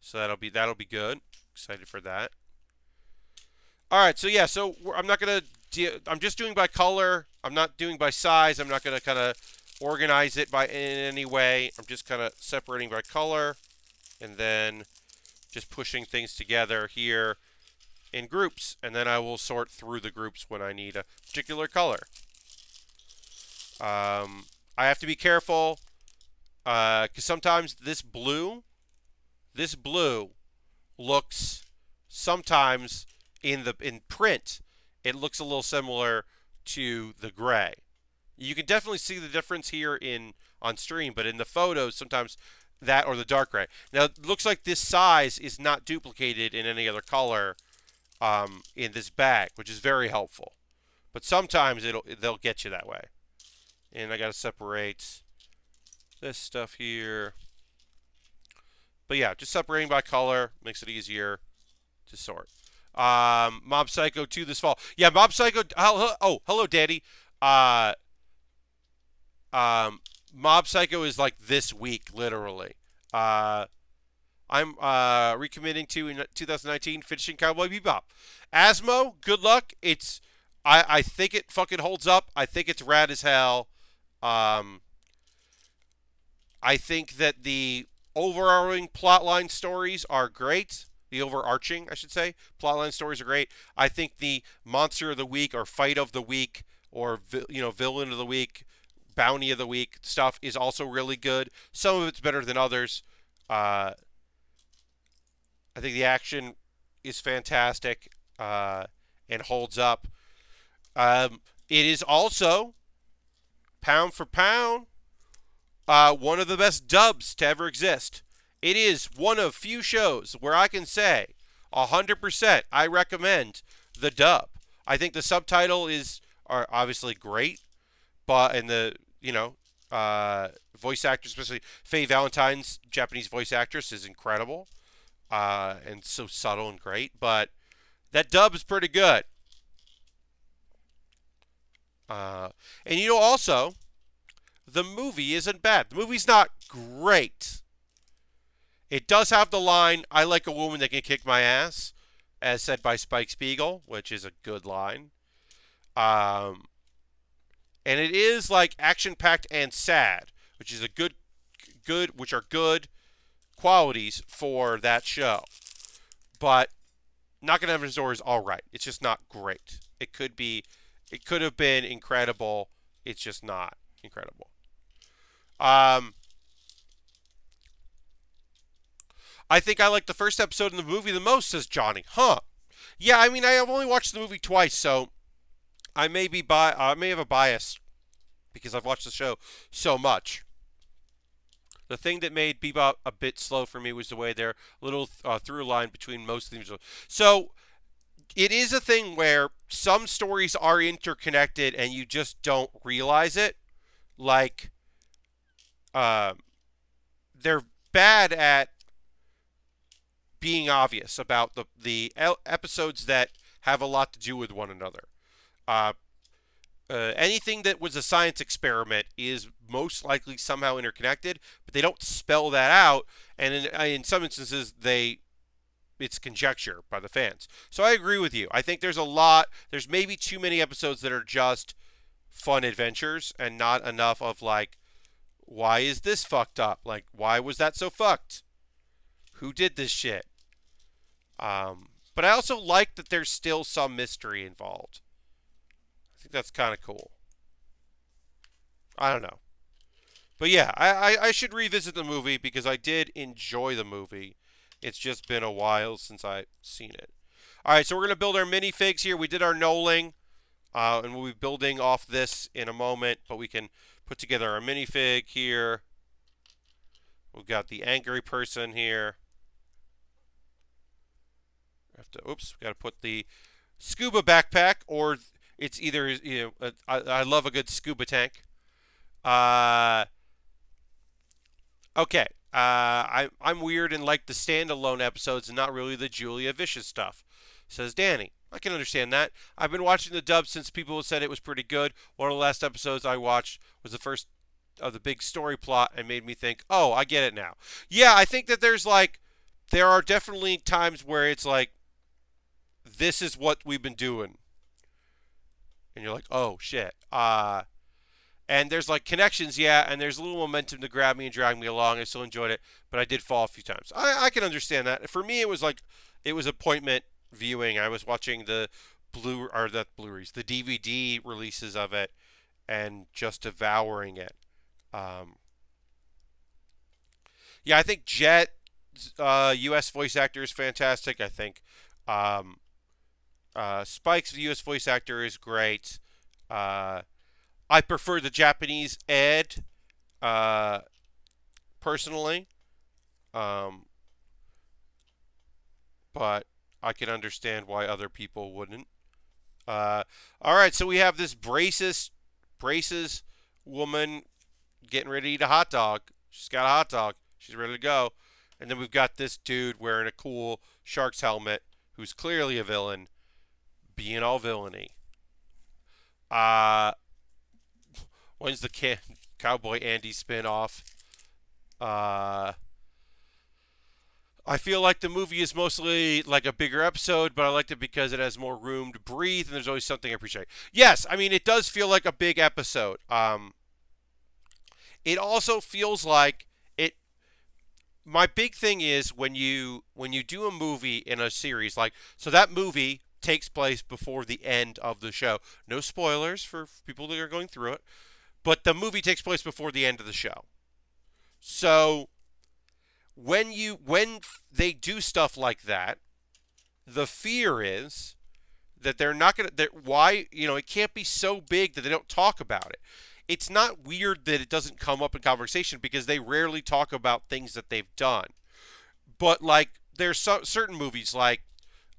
so that'll be that'll be good. Excited for that. All right. So yeah. So I'm not gonna. I'm just doing by color. I'm not doing by size. I'm not gonna kind of organize it by in any way. I'm just kind of separating by color and then just pushing things together here in groups. And then I will sort through the groups when I need a particular color. Um, I have to be careful because uh, sometimes this blue, this blue looks sometimes in the in print, it looks a little similar to the gray. You can definitely see the difference here in on stream, but in the photos, sometimes that or the dark gray. Now, it looks like this size is not duplicated in any other color um, in this bag, which is very helpful. but sometimes it'll they'll get you that way. And I got to separate this stuff here. But yeah, just separating by color makes it easier to sort. Um, Mob Psycho 2 this fall. Yeah, Mob Psycho. Oh, hello, Daddy. Uh, um, Mob Psycho is like this week, literally. Uh, I'm uh, recommitting to in 2019, finishing Cowboy Bebop. Asmo, good luck. It's I I think it fucking holds up. I think it's rad as hell. Um, I think that the overarching plotline stories are great. The overarching, I should say, plotline stories are great. I think the monster of the week or fight of the week or you know villain of the week, bounty of the week stuff is also really good. Some of it's better than others. Uh, I think the action is fantastic uh, and holds up. Um, it is also pound for pound uh, one of the best dubs to ever exist. It is one of few shows where I can say 100% I recommend the dub. I think the subtitle is are obviously great, and the you know uh, voice actor, especially Faye Valentine's Japanese voice actress, is incredible uh, and so subtle and great. But that dub is pretty good. Uh, and you know, also, the movie isn't bad. The movie's not great. It does have the line, I like a woman that can kick my ass, as said by Spike Spiegel, which is a good line. Um, and it is like action packed and sad, which is a good, good, which are good qualities for that show. But Heaven's Door is all right. It's just not great. It could be, it could have been incredible. It's just not incredible. Um, I think I like the first episode in the movie the most, says Johnny. Huh? Yeah, I mean, I have only watched the movie twice, so I may be bi- I may have a bias because I've watched the show so much. The thing that made Bebop a bit slow for me was the way their little uh, through line between most of these. So it is a thing where some stories are interconnected and you just don't realize it. Like, uh, they're bad at being obvious about the the episodes that have a lot to do with one another. Uh, uh, anything that was a science experiment is most likely somehow interconnected, but they don't spell that out, and in, uh, in some instances they it's conjecture by the fans. So I agree with you. I think there's a lot. There's maybe too many episodes that are just fun adventures and not enough of like, why is this fucked up? Like, why was that so fucked? Who did this shit? Um, but I also like that there's still some mystery involved that's kind of cool. I don't know. But yeah, I, I, I, should revisit the movie because I did enjoy the movie. It's just been a while since I've seen it. All right, so we're going to build our minifigs here. We did our knolling, uh, and we'll be building off this in a moment, but we can put together our minifig here. We've got the angry person here. have to, oops, we got to put the scuba backpack or it's either you know I, I love a good scuba tank. Uh, okay. Uh, I, I'm weird and like the standalone episodes and not really the Julia Vicious stuff, says Danny. I can understand that. I've been watching the dub since people said it was pretty good. One of the last episodes I watched was the first of the big story plot and made me think, oh, I get it now. Yeah, I think that there's like, there are definitely times where it's like, this is what we've been doing and you're like, oh shit. Uh, and there's like connections, yeah, and there's a little momentum to grab me and drag me along. I still enjoyed it, but I did fall a few times. I, I can understand that. For me, it was like it was appointment viewing. I was watching the blue or the Blu-rays, the DVD releases of it, and just devouring it. Um, yeah, I think Jet, uh, U.S. voice actor is fantastic. I think um, uh, Spike's U.S. voice actor is great. Uh, I prefer the Japanese Ed, uh, personally. Um, but I can understand why other people wouldn't. Uh, all right, so we have this braces braces woman getting ready to eat a hot dog. She's got a hot dog. She's ready to go. And then we've got this dude wearing a cool shark's helmet who's clearly a villain being all villainy. Uh when's the ca- Cowboy Andy spin-off? Uh I feel like the movie is mostly like a bigger episode, but I liked it because it has more room to breathe and there's always something I appreciate. Yes, I mean it does feel like a big episode. Um it also feels like it my big thing is when you when you do a movie in a series like so that movie takes place before the end of the show. No spoilers for people that are going through it, but the movie takes place before the end of the show. So when you when they do stuff like that, the fear is that they're not going to why, you know, it can't be so big that they don't talk about it. It's not weird that it doesn't come up in conversation because they rarely talk about things that they've done. But like there's so, certain movies like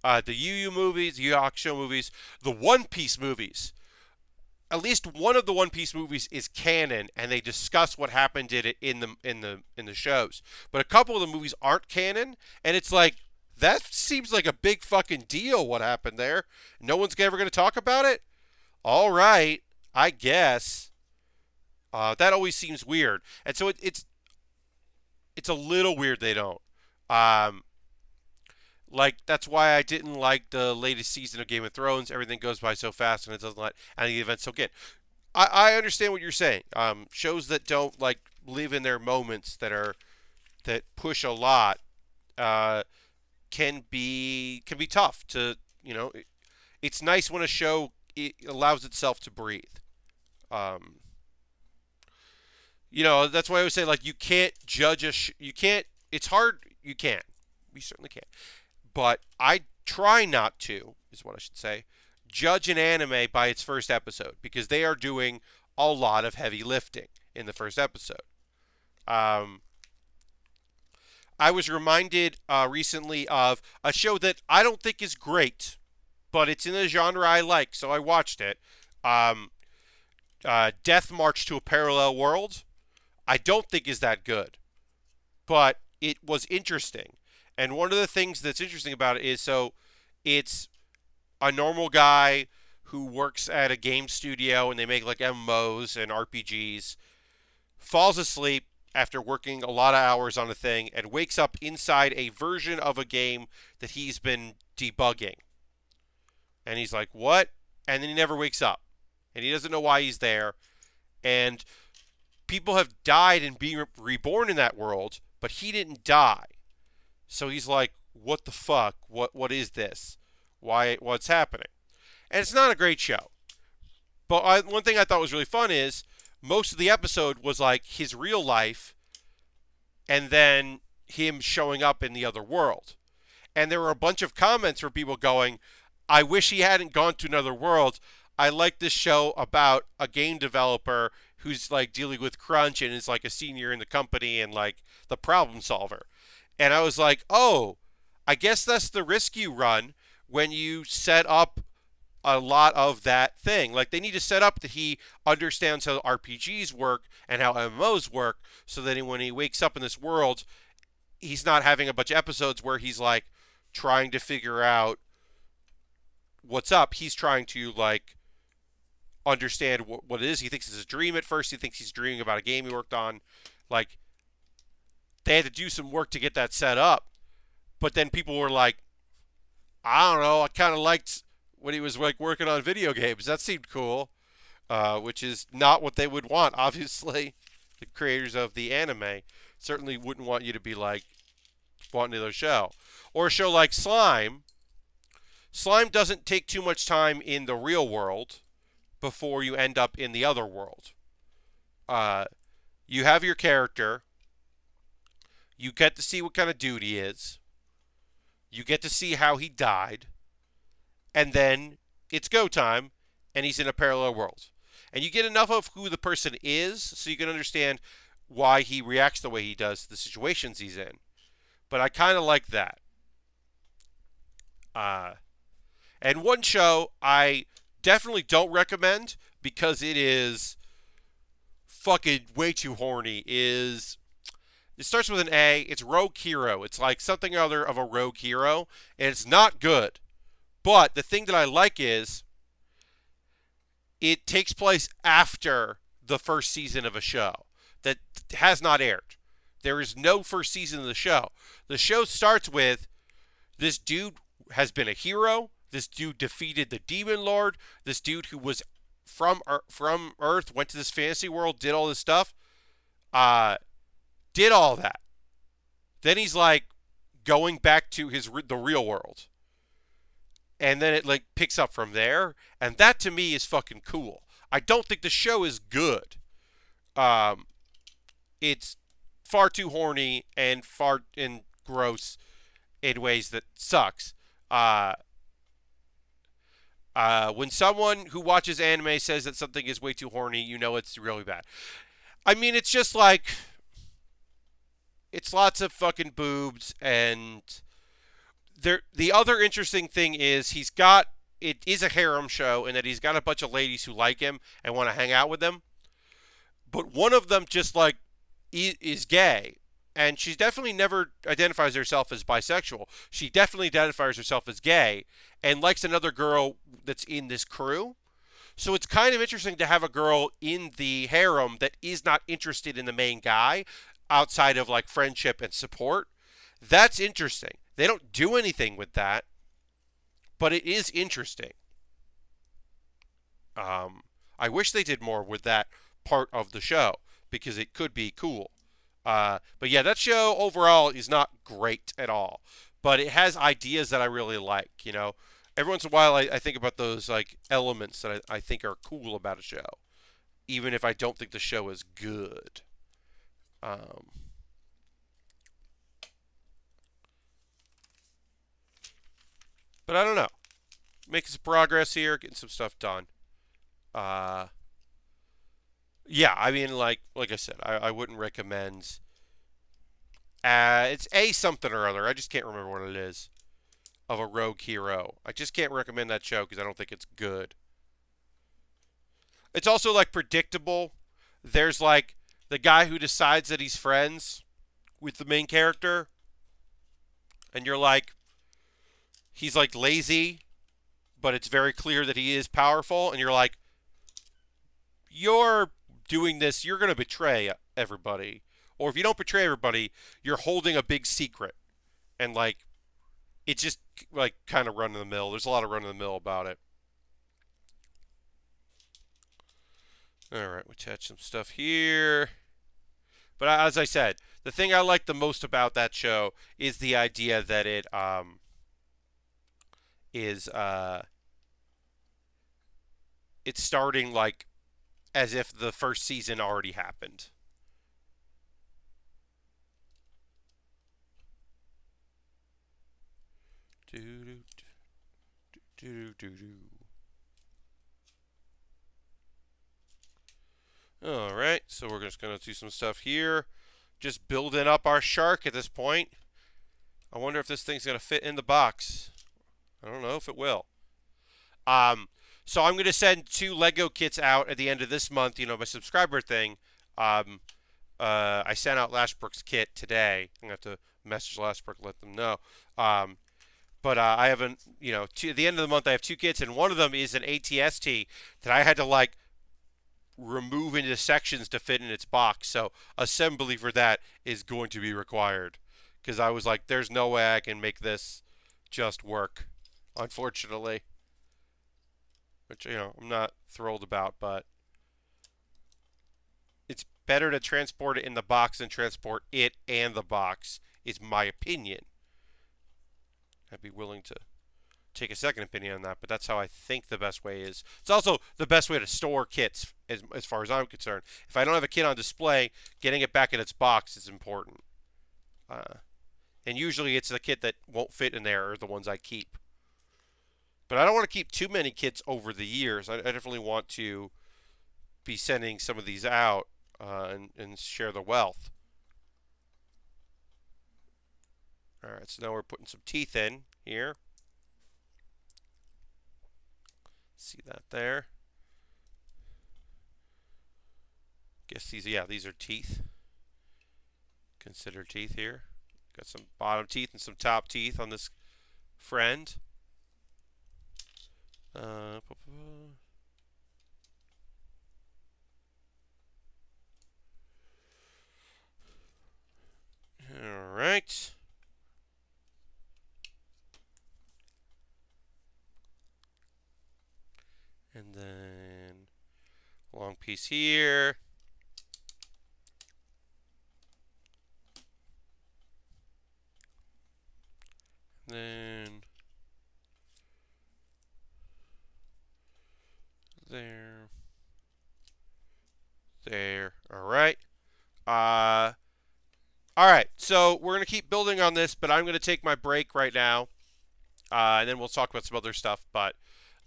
uh, the Yu Yu movies, the Yu Hakusho movies, the One Piece movies at least one of the One Piece movies is canon, and they discuss what happened in it in the in the in the shows. But a couple of the movies aren't canon, and it's like that seems like a big fucking deal. What happened there? No one's ever going to talk about it. All right, I guess. Uh, that always seems weird, and so it, it's it's a little weird they don't. Um, like that's why I didn't like the latest season of Game of Thrones. Everything goes by so fast, and it doesn't let any events soak in. I, I understand what you're saying. Um, shows that don't like live in their moments that are that push a lot uh, can be can be tough to you know. It, it's nice when a show it allows itself to breathe. Um, you know that's why I always say like you can't judge a sh- you can't. It's hard. You can't. We certainly can't but I try not to, is what I should say, judge an anime by its first episode because they are doing a lot of heavy lifting in the first episode. Um, I was reminded uh, recently of a show that I don't think is great, but it's in a genre I like, so I watched it. Um, uh, Death March to a Parallel World. I don't think is that good, but it was interesting. And one of the things that's interesting about it is so it's a normal guy who works at a game studio and they make like MMOs and RPGs, falls asleep after working a lot of hours on a thing and wakes up inside a version of a game that he's been debugging. And he's like, "What?" And then he never wakes up. And he doesn't know why he's there. And people have died and been reborn in that world, but he didn't die. So he's like, "What the fuck? What what is this? Why what's happening?" And it's not a great show. But I, one thing I thought was really fun is most of the episode was like his real life and then him showing up in the other world. And there were a bunch of comments from people going, I wish he hadn't gone to another world. I like this show about a game developer who's like dealing with crunch and is like a senior in the company and like the problem solver. And I was like, oh, I guess that's the risk you run when you set up a lot of that thing. Like they need to set up that he understands how RPGs work and how MMOs work so that when he wakes up in this world, he's not having a bunch of episodes where he's like trying to figure out what's up. He's trying to like understand what, what it is. He thinks it's a dream at first. He thinks he's dreaming about a game he worked on. Like they had to do some work to get that set up. But then people were like, I don't know, I kind of liked when he was like working on video games. That seemed cool, uh, which is not what they would want. Obviously, the creators of the anime certainly wouldn't want you to be like wanting to show or a show like Slime. Slime doesn't take too much time in the real world before you end up in the other world. Uh, you have your character you get to see what kind of dude he is. You get to see how he died. And then it's go time, and he's in a parallel world. And you get enough of who the person is so you can understand why he reacts the way he does to the situations he's in. But I kind of like that. Uh, and one show I definitely don't recommend because it is fucking way too horny. Is it starts with an A. It's Rogue Hero. It's like something other of a Rogue Hero, and it's not good. But the thing that I like is it takes place after the first season of a show that has not aired. There is no first season of the show. The show starts with this dude has been a hero. This dude defeated the demon lord. This dude who was from from Earth went to this fantasy world, did all this stuff. Uh did all that. Then he's like going back to his the real world. And then it like picks up from there, and that to me is fucking cool. I don't think the show is good. Um it's far too horny and far and gross in ways that sucks. Uh, uh, when someone who watches anime says that something is way too horny, you know it's really bad. I mean, it's just like it's lots of fucking boobs and there. The other interesting thing is he's got it is a harem show and that he's got a bunch of ladies who like him and want to hang out with him. But one of them just like is gay and she definitely never identifies herself as bisexual. She definitely identifies herself as gay and likes another girl that's in this crew. So it's kind of interesting to have a girl in the harem that is not interested in the main guy outside of like friendship and support. That's interesting. They don't do anything with that, but it is interesting. Um, I wish they did more with that part of the show because it could be cool. Uh, but yeah, that show overall is not great at all, but it has ideas that I really like. You know, every once in a while I, I think about those like elements that I, I think are cool about a show, even if I don't think the show is good. Um, but I don't know. Making some progress here, getting some stuff done. Uh, yeah, I mean, like like I said, I, I wouldn't recommend. Uh, it's a something or other. I just can't remember what it is. Of a rogue hero. I just can't recommend that show because I don't think it's good. It's also like predictable. There's like the guy who decides that he's friends with the main character, and you're like, he's like lazy, but it's very clear that he is powerful, and you're like, you're doing this, you're going to betray everybody. Or if you don't betray everybody, you're holding a big secret. And like, it's just like kind of run of the mill. There's a lot of run of the mill about it. All right, we touch some stuff here. But as I said, the thing I like the most about that show is the idea that it um, is uh, it's starting like as if the first season already happened. Do do do do do. All right, so we're just gonna do some stuff here, just building up our shark at this point. I wonder if this thing's gonna fit in the box. I don't know if it will. Um, so I'm going to send two Lego kits out at the end of this month. You know, my subscriber thing. Um, uh, I sent out Lashbrook's kit today. I'm going to have to message Lashbrook let them know. Um, but uh, I haven't, you know, to, at the end of the month I have two kits, and one of them is an ATST that I had to like remove into sections to fit in its box. So assembly for that is going to be required because I was like, there's no way I can make this just work, unfortunately which you know I'm not thrilled about, but it's better to transport it in the box than transport it and the box, is my opinion. I'd be willing to take a second opinion on that, but that's how I think the best way is. It's also the best way to store kits, as, as far as I'm concerned. If I don't have a kit on display, getting it back in its box is important. Uh, and usually it's the kit that won't fit in there or the ones I keep. But I don't want to keep too many kits over the years. I, I definitely want to be sending some of these out uh, and, and share the wealth. All right, so now we're putting some teeth in here. See that there. Guess these, yeah, these are teeth. Consider teeth here. Got some bottom teeth and some top teeth on this friend. Uh, all right. And then a long piece here. then there, there. All right. Uh, all right. So we're gonna keep building on this, but I'm gonna take my break right now, uh, and then we'll talk about some other stuff. But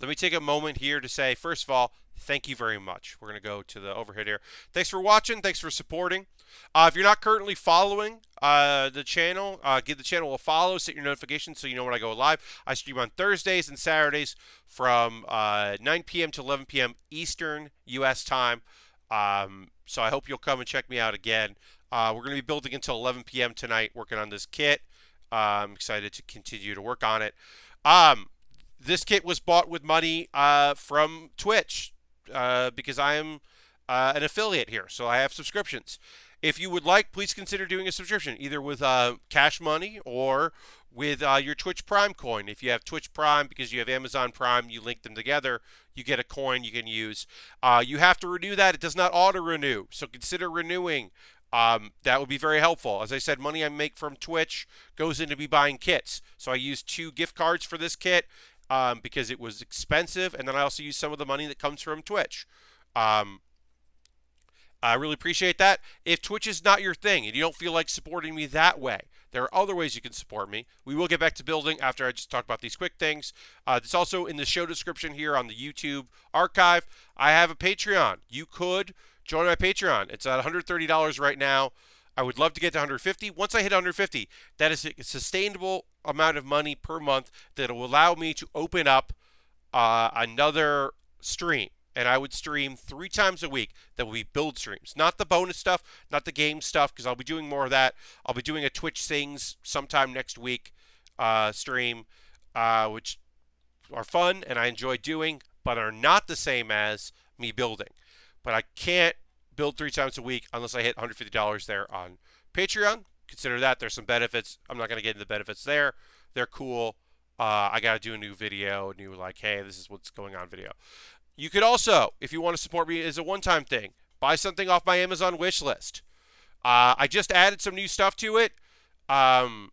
let me take a moment here to say, first of all, thank you very much. We're going to go to the overhead here. Thanks for watching. Thanks for supporting. Uh, if you're not currently following uh, the channel, uh, give the channel a follow, set your notifications so you know when I go live. I stream on Thursdays and Saturdays from uh, 9 p.m. to 11 p.m. Eastern U.S. time. Um, so I hope you'll come and check me out again. Uh, we're going to be building until 11 p.m. tonight, working on this kit. Uh, I'm excited to continue to work on it. Um, this kit was bought with money uh, from Twitch uh, because I am uh, an affiliate here, so I have subscriptions. If you would like, please consider doing a subscription, either with uh, cash money or with uh, your Twitch Prime coin. If you have Twitch Prime because you have Amazon Prime, you link them together, you get a coin you can use. Uh, you have to renew that. It does not auto renew, so consider renewing. Um, that would be very helpful. As I said, money I make from Twitch goes into me buying kits. So I use two gift cards for this kit um, because it was expensive, and then I also use some of the money that comes from Twitch. Um, I really appreciate that. If Twitch is not your thing and you don't feel like supporting me that way, there are other ways you can support me. We will get back to building after I just talk about these quick things. Uh, it's also in the show description here on the YouTube archive. I have a Patreon. You could join my Patreon. It's at $130 right now. I would love to get to 150. Once I hit 150, that is a sustainable amount of money per month that will allow me to open up uh, another stream. And I would stream three times a week that will be build streams. Not the bonus stuff, not the game stuff, because I'll be doing more of that. I'll be doing a Twitch Sings sometime next week uh, stream, uh, which are fun and I enjoy doing, but are not the same as me building. But I can't build three times a week unless I hit $150 there on Patreon consider that. There's some benefits. I'm not going to get into the benefits there. They're cool. Uh, I got to do a new video, new like, hey, this is what's going on video. You could also, if you want to support me as a one-time thing, buy something off my Amazon wish list. Uh, I just added some new stuff to it. Um,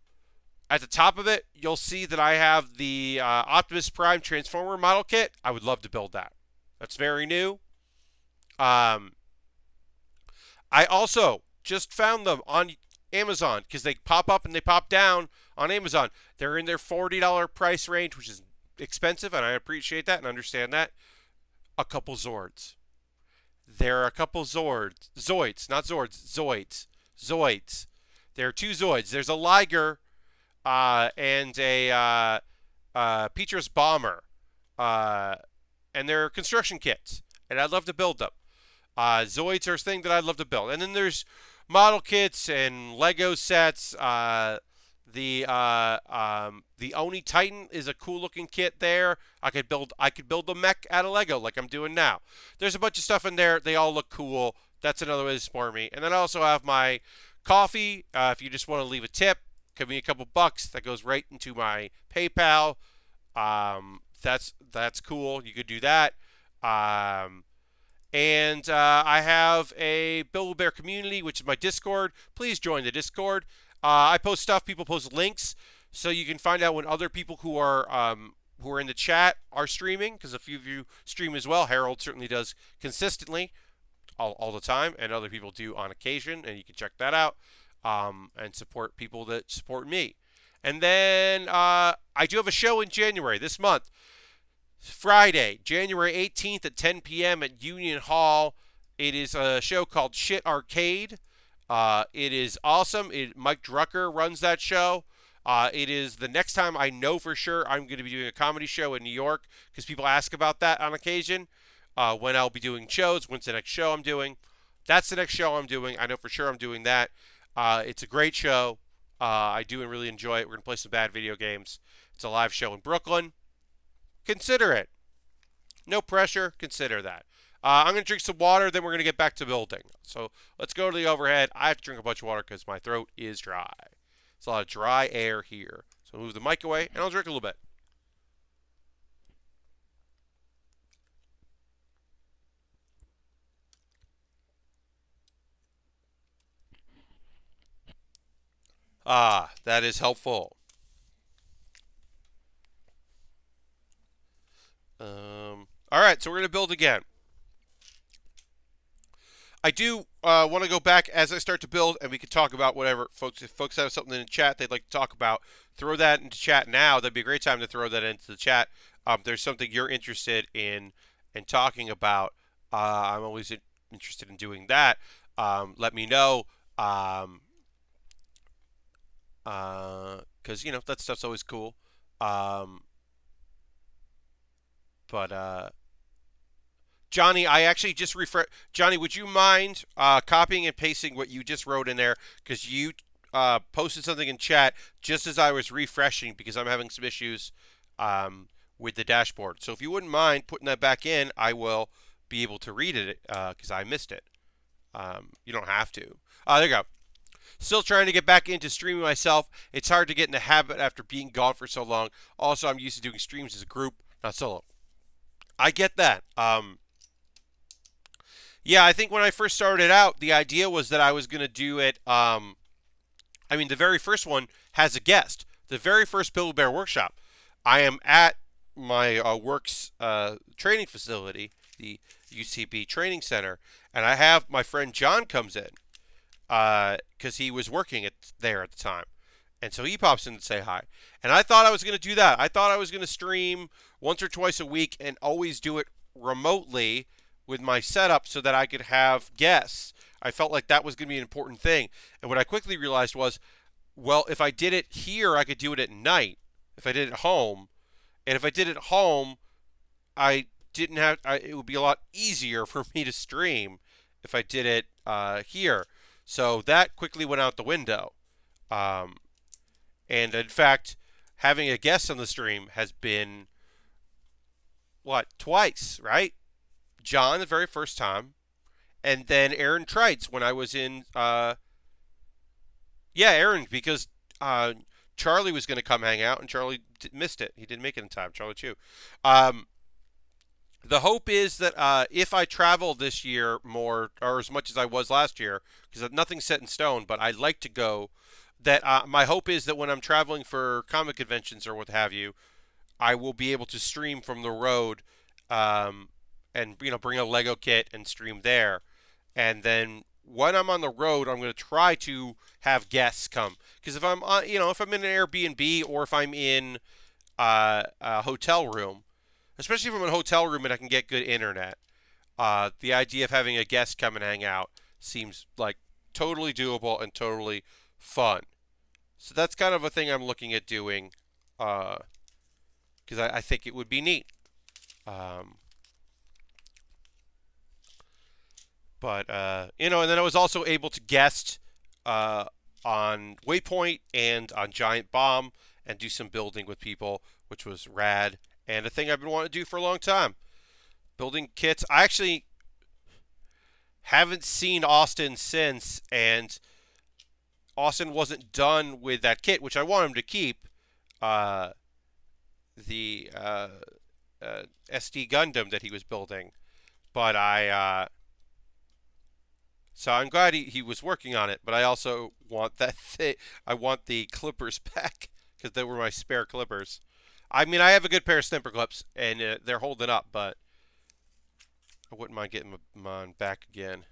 at the top of it, you'll see that I have the uh, Optimus Prime Transformer model kit. I would love to build that. That's very new. Um, I also just found them on Amazon because they pop up and they pop down on Amazon. They're in their $40 price range, which is expensive, and I appreciate that and understand that. A couple Zords. There are a couple Zords. Zoids, not Zords, Zoids. Zoids. There are two Zoids. There's a Liger uh, and a uh, uh, Pteras Bomber. Uh, and they're construction kits, and I'd love to build them. Uh, Zoids are a thing that I'd love to build. And then there's model kits and Lego sets. Uh, the uh, um, the Oni Titan is a cool looking kit there. I could build I could build the mech out of Lego like I'm doing now. There's a bunch of stuff in there. They all look cool. That's another way to support me. And then I also have my Ko-fi. Uh, if you just want to leave a tip, give me a couple bucks. That goes right into my PayPal. Um, that's that's cool. You could do that. Um, and uh, I have a Build Baer community, which is my Discord. Please join the Discord. Uh, I post stuff. People post links, so you can find out when other people who are um, who are in the chat are streaming. Because a few of you stream as well. Harold certainly does consistently, all, all the time, and other people do on occasion. And you can check that out um, and support people that support me. And then uh, I do have a show in January this month. Friday, January 18th at 10 p.m. at Union Hall. It is a show called Shit Arcade. Uh, it is awesome. It, Mike Drucker runs that show. Uh, it is the next time I know for sure I'm going to be doing a comedy show in New York because people ask about that on occasion. Uh, when I'll be doing shows, when's the next show I'm doing? That's the next show I'm doing. I know for sure I'm doing that. Uh, it's a great show. Uh, I do really enjoy it. We're going to play some bad video games. It's a live show in Brooklyn. Consider it. No pressure. Consider that. Uh, I'm going to drink some water, then we're going to get back to building. So let's go to the overhead. I have to drink a bunch of water because my throat is dry. It's a lot of dry air here. So move the mic away, and I'll drink a little bit. Ah, that is helpful. Um, all right, so we're going to build again. I do uh, want to go back as I start to build, and we can talk about whatever folks. If folks have something in the chat they'd like to talk about, throw that into chat now. That'd be a great time to throw that into the chat. Um, there's something you're interested in and talking about. Uh, I'm always interested in doing that. Um, let me know. Um, because uh, you know that stuff's always cool. Um, but uh, Johnny, I actually just refresh. Johnny, would you mind uh, copying and pasting what you just wrote in there? Because you uh, posted something in chat just as I was refreshing because I'm having some issues um, with the dashboard. So if you wouldn't mind putting that back in, I will be able to read it because uh, I missed it. Um, you don't have to. Uh, there you go. Still trying to get back into streaming myself. It's hard to get in the habit after being gone for so long. Also, I'm used to doing streams as a group, not solo. I get that. Um, yeah, I think when I first started out, the idea was that I was going to do it. Um, I mean, the very first one has a guest. The very first Build Baer workshop, I am at my uh, works uh, training facility, the UCB Training Center, and I have my friend John comes in because uh, he was working at there at the time, and so he pops in to say hi. And I thought I was going to do that. I thought I was going to stream once or twice a week and always do it remotely with my setup so that I could have guests. I felt like that was going to be an important thing. And what I quickly realized was, well, if I did it here, I could do it at night. If I did it at home, and if I did it at home, I didn't have. I, it would be a lot easier for me to stream if I did it uh, here. So that quickly went out the window. Um, and in fact, having a guest on the stream has been what twice, right? John the very first time, and then Aaron Trites when I was in. Uh, yeah, Aaron because uh, Charlie was going to come hang out, and Charlie missed it. He didn't make it in time. Charlie Chu. Um, the hope is that uh, if I travel this year more, or as much as I was last year, because nothing's set in stone, but I'd like to go. That uh, my hope is that when I'm traveling for comic conventions or what have you, I will be able to stream from the road um, and you know bring a Lego kit and stream there. And then when I'm on the road, I'm going to try to have guests come because if I'm on, you know if I'm in an Airbnb or if I'm in uh, a hotel room, especially if I'm in a hotel room and I can get good internet, uh, the idea of having a guest come and hang out seems like totally doable and totally fun. So that's kind of a thing I'm looking at doing because uh, I, I, think it would be neat. Um, But uh, you know, and then I was also able to guest uh, on Waypoint and on Giant Bomb and do some building with people, which was rad and a thing I've been wanting to do for a long time. Building kits. I actually haven't seen Austin since, and Austin wasn't done with that kit, which I want him to keep. Uh, the uh, uh SD Gundam that he was building, but I uh, so I'm glad he, he was working on it, but I also want that. I want the clippers back because they were my spare clippers. I mean, I have a good pair of snipper clips, and uh, they're holding up, but I wouldn't mind getting mine back again.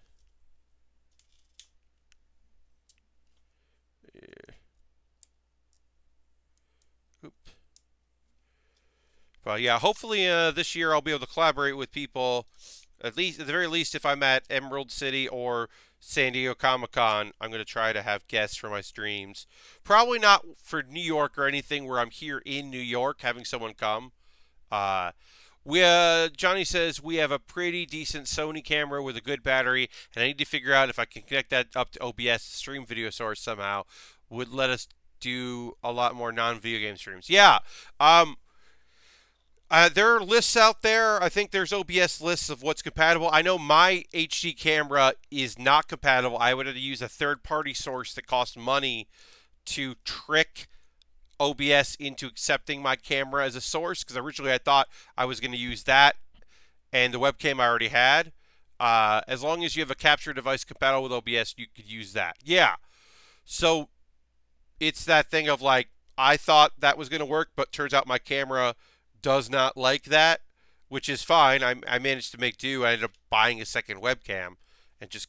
Oop. But yeah, hopefully uh, this year I'll be able to collaborate with people at least, at the very least, if I'm at Emerald City or San Diego Comic Con, I'm going to try to have guests for my streams. Probably not for New York or anything where I'm here in New York having someone come. Uh, we uh, Johnny says we have a pretty decent Sony camera with a good battery, and I need to figure out if I can connect that up to OBS stream video source somehow. Would let us do a lot more non-video game streams. Yeah. Um, uh, there are lists out there. I think there's OBS lists of what's compatible. I know my HD camera is not compatible. I would have to use a third-party source that costs money to trick OBS into accepting my camera as a source because originally I thought I was going to use that and the webcam I already had. Uh, as long as you have a capture device compatible with OBS, you could use that. Yeah. So it's that thing of like, I thought that was going to work, but turns out my camera does not like that, which is fine. I, I managed to make do. I ended up buying a second webcam and just,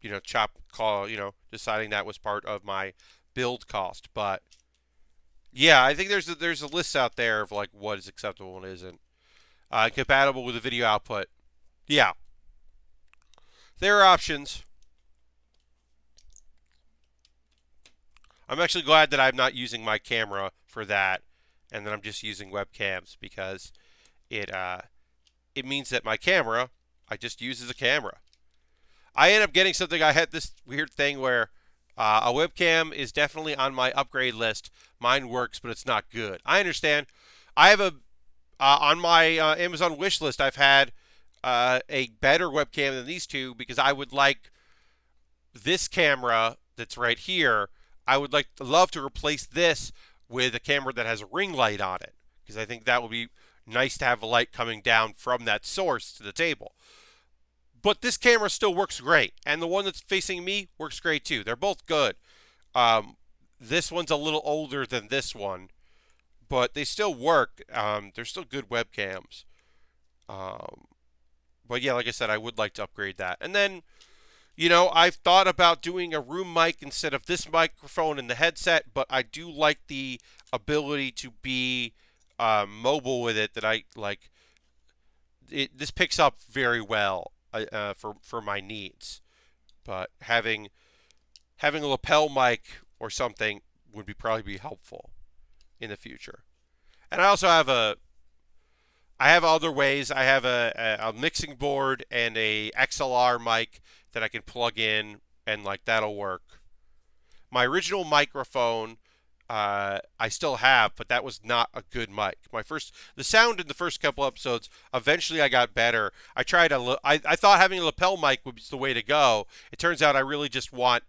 you know, chop call, you know, deciding that was part of my build cost. But yeah, I think there's a, there's a list out there of like what is acceptable and isn't uh, compatible with the video output. Yeah, there are options. I'm actually glad that I'm not using my camera for that and then I'm just using webcams because it uh, it means that my camera I just use as a camera. I end up getting something. I had this weird thing where uh, a webcam is definitely on my upgrade list. Mine works, but it's not good. I understand. I have a uh, on my uh, Amazon wish list. I've had uh, a better webcam than these two because I would like this camera that's right here. I would like to love to replace this with a camera that has a ring light on it because I think that would be nice to have a light coming down from that source to the table. But this camera still works great, and the one that's facing me works great too. They're both good. Um, this one's a little older than this one, but they still work. Um, they're still good webcams. Um, but yeah, like I said, I would like to upgrade that. And then you know, I've thought about doing a room mic instead of this microphone in the headset, but I do like the ability to be uh, mobile with it. That I like. It, this picks up very well uh, uh, for for my needs, but having having a lapel mic or something would be probably be helpful in the future. And I also have a I have other ways. I have a, a, a mixing board and a XLR mic that I can plug in and like that'll work. My original microphone uh, I still have, but that was not a good mic. My first, the sound in the first couple episodes, eventually I got better. I tried a, I, I thought having a lapel mic was the way to go. It turns out I really just want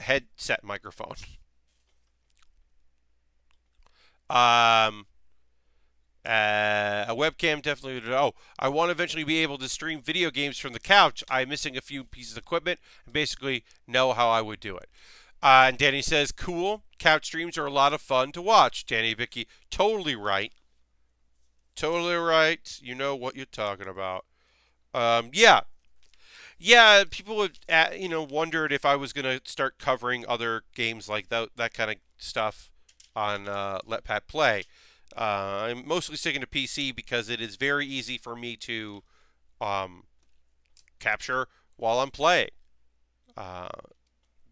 headset microphone. Um, uh, a webcam definitely. Oh, I want to eventually be able to stream video games from the couch. I'm missing a few pieces of equipment and basically know how I would do it. Uh, and Danny says, cool. Couch streams are a lot of fun to watch. Danny Vicky, totally right. Totally right. You know what you're talking about. Um, yeah. Yeah, people would, you know, wondered if I was going to start covering other games like that, that kind of stuff on uh, Let Pat Play. Uh, I'm mostly sticking to PC because it is very easy for me to um, capture while I'm playing. Uh,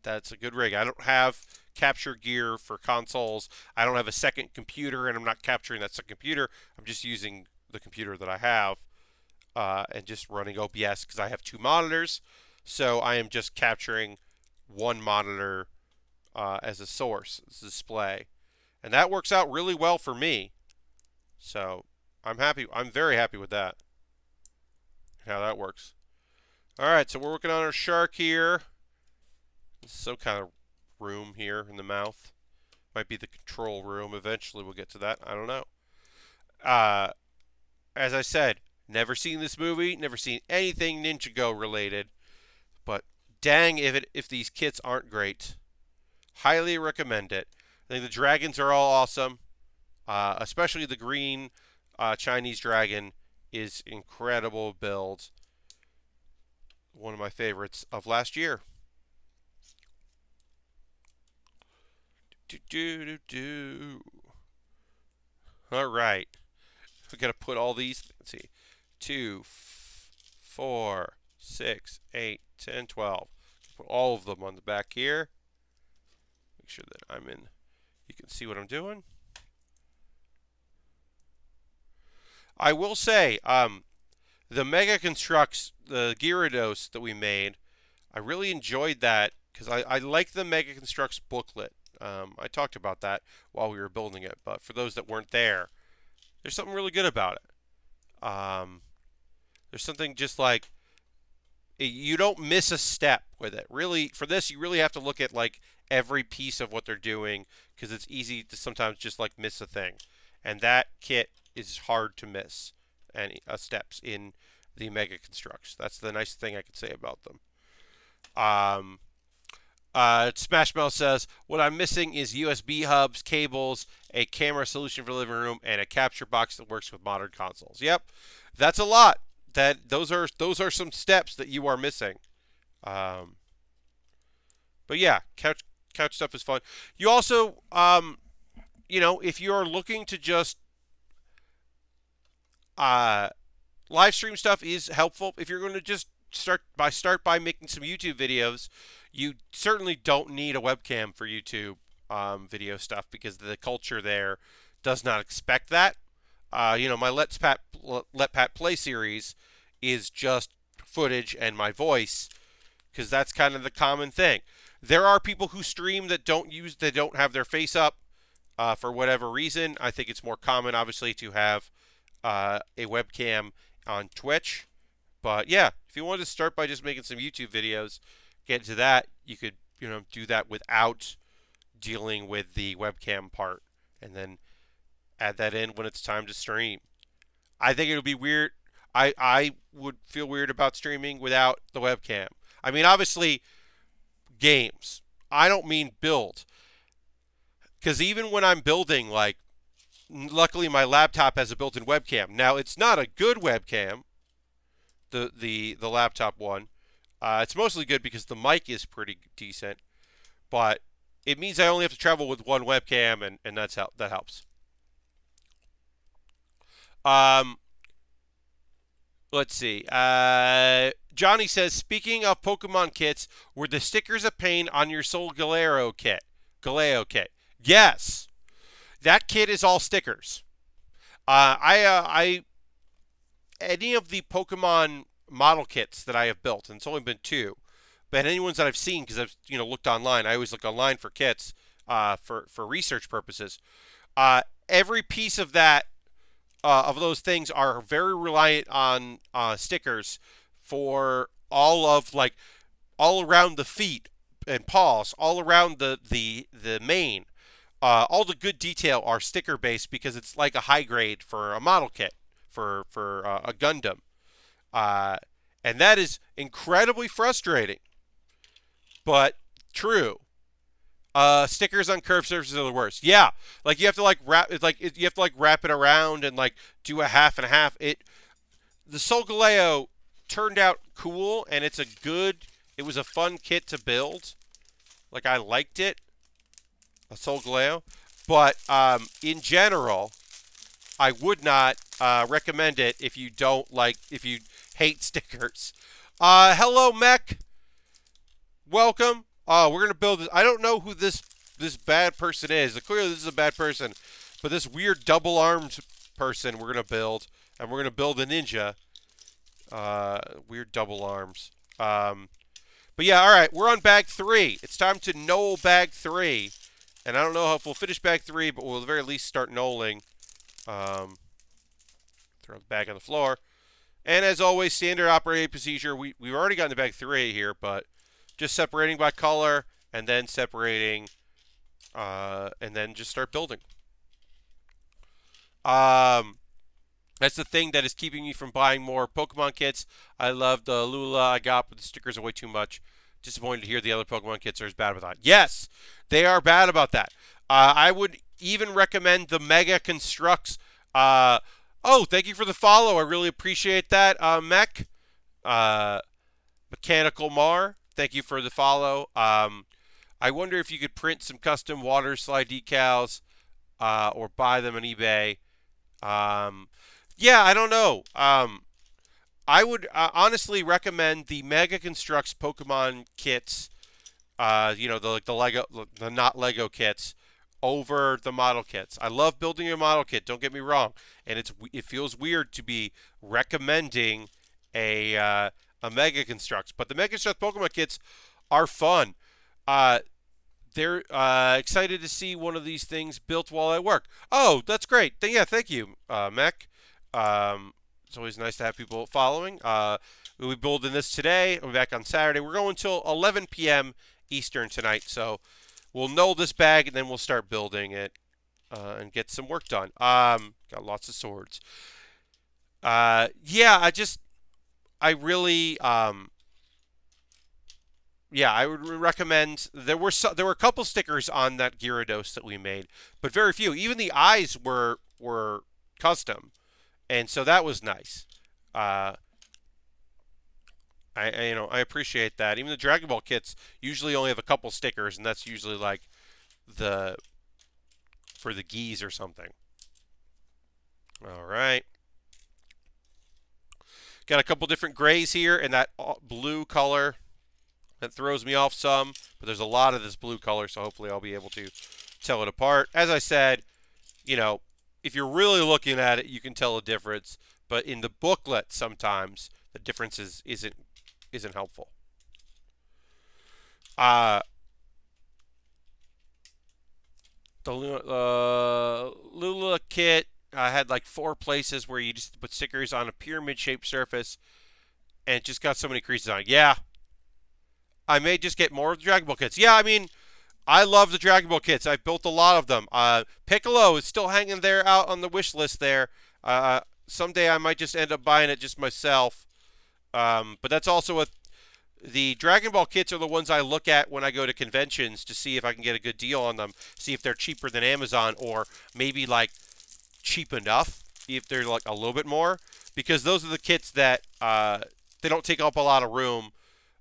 that's a good rig. I don't have capture gear for consoles. I don't have a second computer, and I'm not capturing that second computer. I'm just using the computer that I have uh, and just running OBS because I have two monitors. So I am just capturing one monitor uh, as a source, as a display. And that works out really well for me. So I'm happy. I'm very happy with that. How that works. All right, so we're working on our shark here. Some kind of room here in the mouth. Might be the control room. Eventually we'll get to that. I don't know. Uh, as I said, never seen this movie. Never seen anything Ninjago related. But dang if it if these kits aren't great. Highly recommend it. I think the dragons are all awesome, uh, especially the green uh, Chinese dragon is incredible build. One of my favorites of last year. Do, do, do, do. All right. We got to put all these. Let's see. Two, four, six, eight, ten, twelve. put all of them on the back here. Make sure that I'm in, you can see what I'm doing. I will say, um, the Mega Construx, the Gyarados that we made, I really enjoyed that because I, I like the Mega Construx booklet. Um, I talked about that while we were building it, but for those that weren't there, there's something really good about it. Um, there's something just like you don't miss a step with it. Really, for this, you really have to look at like every piece of what they're doing because it's easy to sometimes just like miss a thing. And that kit is hard to miss any uh, steps in the Mega Construx. That's the nice thing I can say about them. Um, uh, Smashmouth says, What I'm missing is USB hubs, cables, a camera solution for the living room, and a capture box that works with modern consoles. Yep, that's a lot. That those are those are some steps that you are missing. Um, but yeah, couch couch stuff is fun. You also, um, you know, if you are looking to just uh, live stream stuff is helpful. If you're going to just start by start by making some YouTube videos, you certainly don't need a webcam for YouTube um, video stuff because the culture there does not expect that. Uh, you know, my Let's Pat Let Pat Play series is just footage and my voice because that's kind of the common thing. There are people who stream that don't use that don't have their face up uh, for whatever reason. I think it's more common, obviously, to have uh, a webcam on Twitch. But yeah, if you wanted to start by just making some YouTube videos, get to that, you could you know do that without dealing with the webcam part, and then add that in when it's time to stream. I think it would be weird. I I would feel weird about streaming without the webcam. I mean, obviously, games. I don't mean build. Because even when I'm building, like, luckily my laptop has a built-in webcam. Now, it's not a good webcam, the the the laptop one. Uh, it's mostly good because the mic is pretty decent, but it means I only have to travel with one webcam, and and that's how that helps. Um, let's see. Uh, Johnny says, speaking of Pokemon kits, were the stickers a pain on your Solgaleo kit? Galeo kit. Yes. That kit is all stickers. Uh, I, uh, I, any of the Pokemon model kits that I have built, and it's only been two, but any ones that I've seen because I've you know looked online. I always look online for kits uh, for for research purposes. Uh, every piece of that uh, of those things are very reliant on uh, stickers for all of like all around the feet and paws, all around the the the mane. Uh, all the good detail are sticker based because it's like a high grade for a model kit for for uh, a Gundam, uh, and that is incredibly frustrating, but true. Uh, stickers on curved surfaces are the worst. Yeah, like you have to like wrap it like you have to like wrap it around and like do a half and a half. It the Solgaleo turned out cool and it's a good. It was a fun kit to build. Like I liked it, a Solgaleo, but um, in general, I would not uh, recommend it if you don't like if you hate stickers. Uh, hello, Mech. Welcome. Uh, we're gonna build this. I don't know who this this bad person is. Clearly, this is a bad person, but this weird double-armed person we're gonna build, and we're gonna build a ninja. Uh, weird double arms. Um, but yeah, all right, we're on bag three. It's time to knoll bag three. And I don't know if we'll finish bag three, but we'll at the very least start knolling. Um, throw the bag on the floor. And as always, standard operating procedure. We, we've already gotten to bag three here, but just separating by color and then separating uh, and then just start building. Um, that's the thing that is keeping me from buying more Pokemon kits. I love the Lula I got, but the stickers are way too much. Disappointed to hear the other Pokemon kits are as bad about that. Yes, they are bad about that. Uh, I would even recommend the Mega Construx. Uh, oh, thank you for the follow. I really appreciate that, uh, Mech. Uh, Mechanical Mar, thank you for the follow. Um, I wonder if you could print some custom water slide decals uh, or buy them on eBay. Um, yeah, I don't know. Um, I would uh, honestly recommend the Mega Construx Pokemon kits. Uh, you know, the like the Lego, the not Lego kits, over the model kits. I love building a model kit. Don't get me wrong, and it's it feels weird to be recommending a uh, a Mega Construx, but the Mega Construx Pokemon kits are fun. Uh, they're uh, excited to see one of these things built while I work. Oh, that's great. Yeah, thank you, uh, Mech. Um, it's always nice to have people following. Uh, we'll be building this today. We'll be back on Saturday. We're going until 11 p.m. Eastern tonight, so we'll know this bag and then we'll start building it uh, and get some work done. Um, got lots of swords. Uh, yeah, I just, I really, um, yeah, I would recommend. There were so, there were a couple stickers on that Gyarados that we made, but very few. Even the eyes were were custom, and so that was nice. Uh, I, I, you know I appreciate that. Even the Dragon Ball kits usually only have a couple stickers, and that's usually like the for the geese or something. All right. Got a couple different grays here and that blue color. That throws me off some, but there's a lot of this blue color, so hopefully I'll be able to tell it apart. As I said, you know, if you're really looking at it, you can tell a difference, but in the booklet sometimes the difference is, isn't isn't helpful. Uh, the uh, Lula kit I had like four places where you just put stickers on a pyramid-shaped surface, and it just got so many creases on it. Yeah, I may just get more of the Dragon Ball kits. Yeah, I mean, I love the Dragon Ball kits. I've built a lot of them. Uh, Piccolo is still hanging there out on the wish list there. Uh, someday I might just end up buying it just myself. Um, but that's also a the Dragon Ball kits are the ones I look at when I go to conventions to see if I can get a good deal on them, see if they're cheaper than Amazon or maybe like cheap enough if they're like a little bit more because those are the kits that uh, they don't take up a lot of room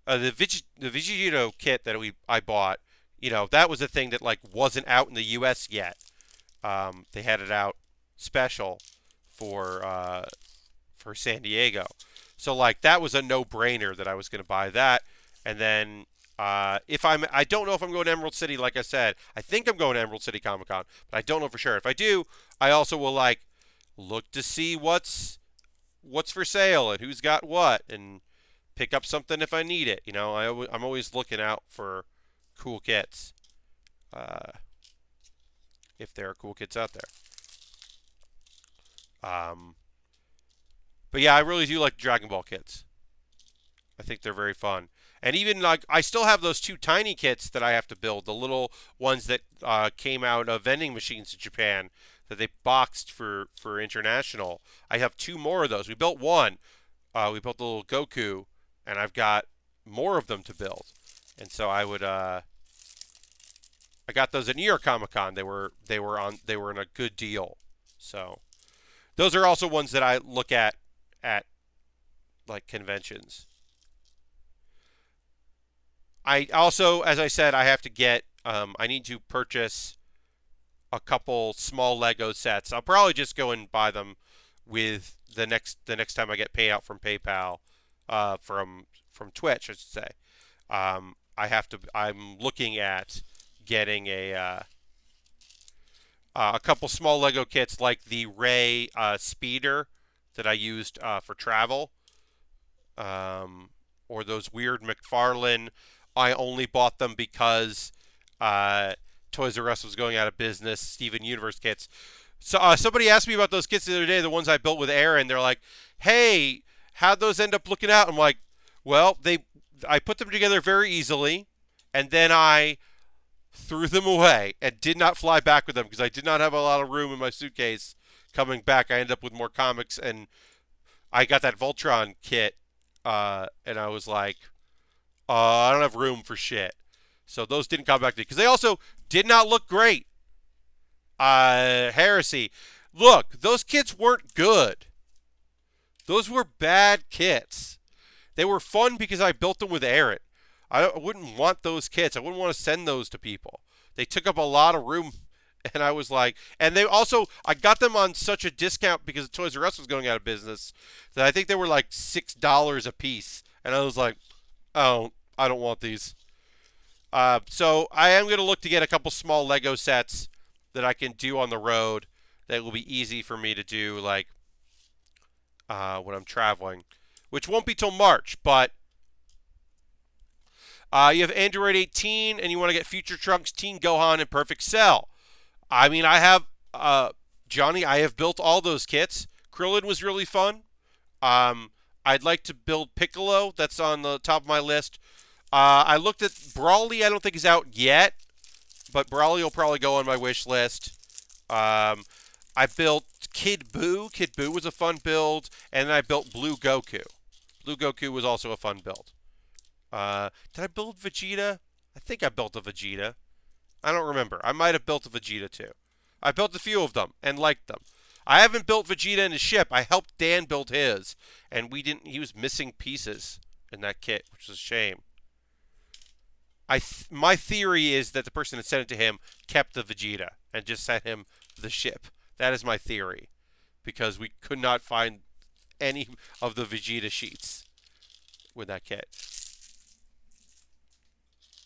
uh, the Vig- the kit that we I bought, you know, that was a thing that like wasn't out in the U.S. yet. Um, they had it out special for uh, for San Diego, so like that was a no-brainer that I was going to buy that. And then uh, if I'm, I don't know if I'm going to Emerald City. Like I said, I think I'm going to Emerald City Comic Con, but I don't know for sure. If I do, I also will like look to see what's what's for sale and who's got what and pick up something if I need it. You know, I, I'm always looking out for cool kits. Uh, if there are cool kits out there. Um, but yeah, I really do like Dragon Ball kits. I think they're very fun. And even like I still have those two tiny kits that I have to build, the little ones that uh, came out of vending machines in Japan that they boxed for for international. I have two more of those. We built one. Uh, we built the little Goku and I've got more of them to build. And so I would uh I got those at New York Comic Con. They were they were on they were in a good deal. So those are also ones that I look at at like conventions. I also, as I said, I have to get um, I need to purchase a couple small Lego sets. I'll probably just go and buy them with the next the next time I get payout from PayPal uh, from from Twitch, I should say. Um, I have to. I'm looking at getting a uh, uh, a couple small Lego kits like the Rey uh, Speeder that I used uh, for travel, um, or those weird McFarlane. I only bought them because uh, Toys R Us was going out of business. Steven Universe kits. So uh, somebody asked me about those kits the other day, the ones I built with Aaron. They're like, "Hey, how'd those end up looking out? I'm like, well, they I put them together very easily, and then I threw them away and did not fly back with them because I did not have a lot of room in my suitcase. Coming back, I ended up with more comics, and I got that Voltron kit, uh, and I was like, uh, I don't have room for shit. So those didn't come back to me because they also did not look great. Uh, heresy. Look, those kits weren't good. Those were bad kits. They were fun because I built them with Aaron. I wouldn't want those kits. I wouldn't want to send those to people. They took up a lot of room And I was like, and they also, I got them on such a discount because Toys R Us was going out of business that I think they were like $6 a piece. And I was like, oh, I don't want these. Uh, so I am going to look to get a couple small Lego sets that I can do on the road that will be easy for me to do, like uh, when I'm traveling, which won't be till March. But uh, you have Android 18, and you want to get Future Trunks, Teen Gohan, and Perfect Cell. I mean, I have uh, Johnny. I have built all those kits. Krillin was really fun. Um, I'd like to build Piccolo. That's on the top of my list. Uh, I looked at Broly. I don't think is out yet, but Broly will probably go on my wish list. Um, I built Kid Buu. Kid Buu was a fun build, and then I built Blue Goku. Blue Goku was also a fun build. Uh, did I build Vegeta? I think I built a Vegeta. I don't remember. I might have built a Vegeta too. I built a few of them and liked them. I haven't built Vegeta in his ship. I helped Dan build his, and we didn't. He was missing pieces in that kit, which is a shame. I th my theory is that the person that sent it to him kept the Vegeta and just sent him the ship. That is my theory, because we could not find any of the Vegeta sheets with that kit.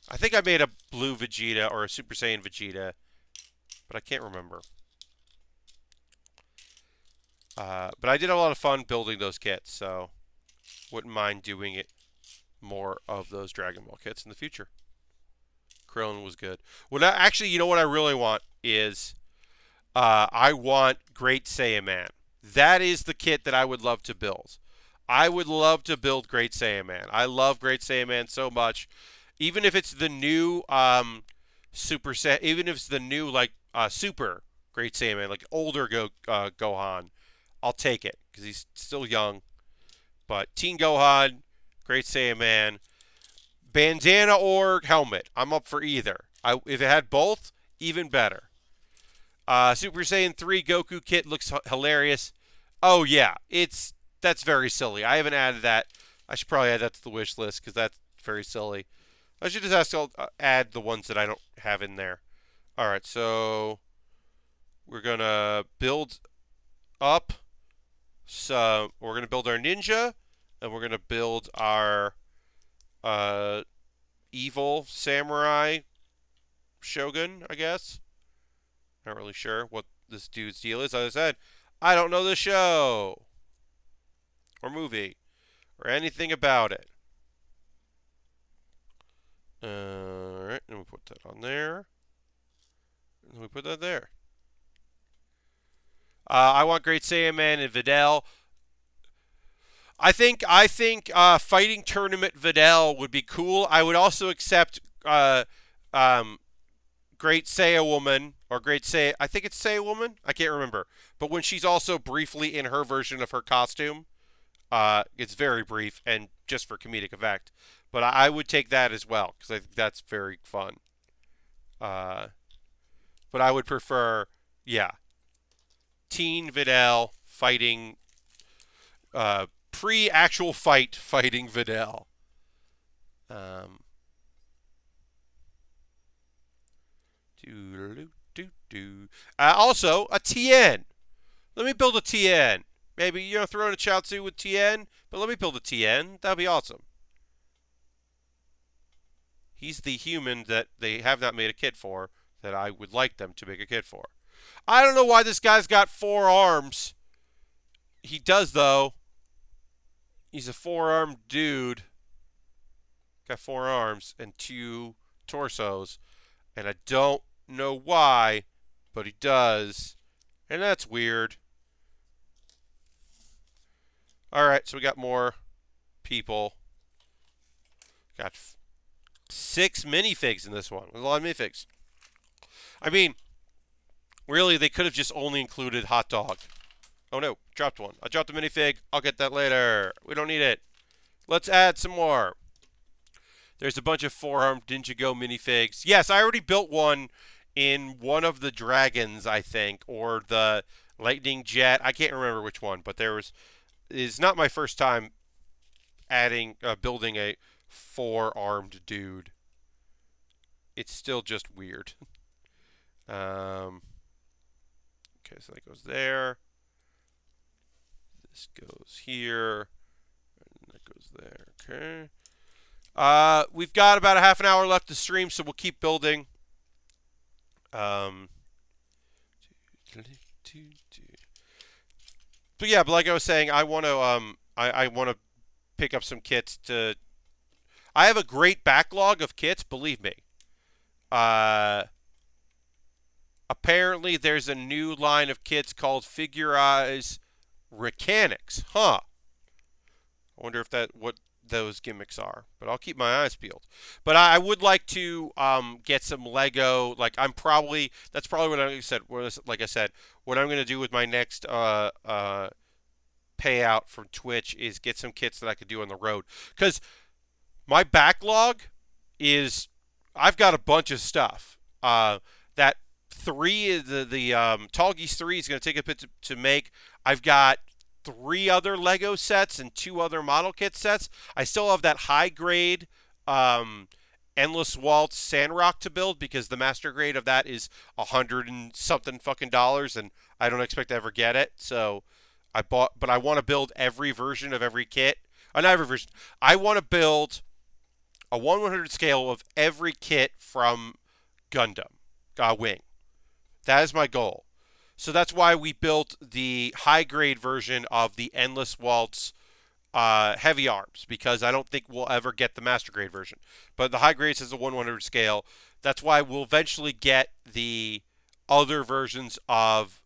I think I made a blue Vegeta or a Super Saiyan Vegeta, but I can't remember. Uh, but I did a lot of fun building those kits, so wouldn't mind doing it more of those Dragon Ball kits in the future. Krillin was good. Well, actually, you know what I really want is uh, I want Great Saiyaman. That is the kit that I would love to build. I would love to build Great Saiyaman. I love Great Saiyaman so much. Even if it's the new um, Super Sa even if it's the new like uh, Super Great Saiyaman, like older Go uh, Gohan, I'll take it because he's still young. But Teen Gohan, Great Saiyaman, bandana or helmet, I'm up for either. I, if it had both, even better. Uh, Super Saiyan 3 Goku kit looks hilarious. Oh yeah, it's that's very silly. I haven't added that. I should probably add that to the wish list because that's very silly. I should just ask to uh, add the ones that I don't have in there. All right, so we're gonna build up. So we're gonna build our ninja, and we're gonna build our uh, evil samurai shogun, I guess. Not really sure what this dude's deal is. As I said, I don't know the show or movie or anything about it. Alright, and we put that on there. And we put that there. Uh, I want Great Saiyaman and Videl. I think I think uh, fighting tournament Videl would be cool. I would also accept uh, um, Great Saiya Woman or Great Say I think it's Saiya Woman. I can't remember. But when she's also briefly in her version of her costume, uh, it's very brief and just for comedic effect. But I, I would take that as well because I think that's very fun. Uh, but I would prefer, yeah, Teen Videl fighting, uh, pre-actual fight fighting Videl. Um. Uh, also, a Tien. Let me build a Tien. Maybe you know throw in a Chaozu with Tien, but let me build a Tien. That'd be awesome. He's the human that they have not made a kit for that I would like them to make a kit for. I don't know why this guy's got four arms. He does though. He's a four-armed dude. Got four arms and two torsos. And I don't know why, but he does. And that's weird. Alright, so we got more people. Got six minifigs in this one. There's a lot of minifigs. I mean, really, they could have just only included hot dog. Oh no, dropped one. I dropped a minifig. I'll get that later. We don't need it. Let's add some more. There's a bunch of four-armed Ninjago minifigs. Yes, I already built one in one of the dragons, I think, or the lightning jet. I can't remember which one, but there was. Is not my first time adding, uh, building a four-armed dude. It's still just weird. Um, okay, so that goes there. This goes here. And that goes there. Okay. Uh, we've got about a half an hour left to stream, so we'll keep building. Um, but yeah, but like I was saying, I want to um, I, I want to pick up some kits to. I have a great backlog of kits, believe me. Uh, apparently, there's a new line of kits called Figure-rise Mechanics. Huh. I wonder if that what those gimmicks are, but I'll keep my eyes peeled. But I, I would like to um, get some Lego. Like I'm probably that's probably what I said. Like I said, what I'm going to do with my next uh, uh, payout from Twitch is get some kits that I could do on the road because my backlog is I've got a bunch of stuff. Uh, that three the the um, Tallgeese three is going to take a bit to, to make. I've got three other Lego sets and two other model kit sets. I still have that high grade um, Endless Waltz Sandrock to build because the master grade of that is a hundred and something fucking dollars, and I don't expect to ever get it. So I bought, but I want to build every version of every kit. Uh, not every version. I want to build a 1 100 scale of every kit from Gundam uh, Wing. That is my goal. So that's why we built the high grade version of the Endless Waltz uh, heavy arms because I don't think we'll ever get the master grade version. But the high grades is a 100 scale. That's why we'll eventually get the other versions of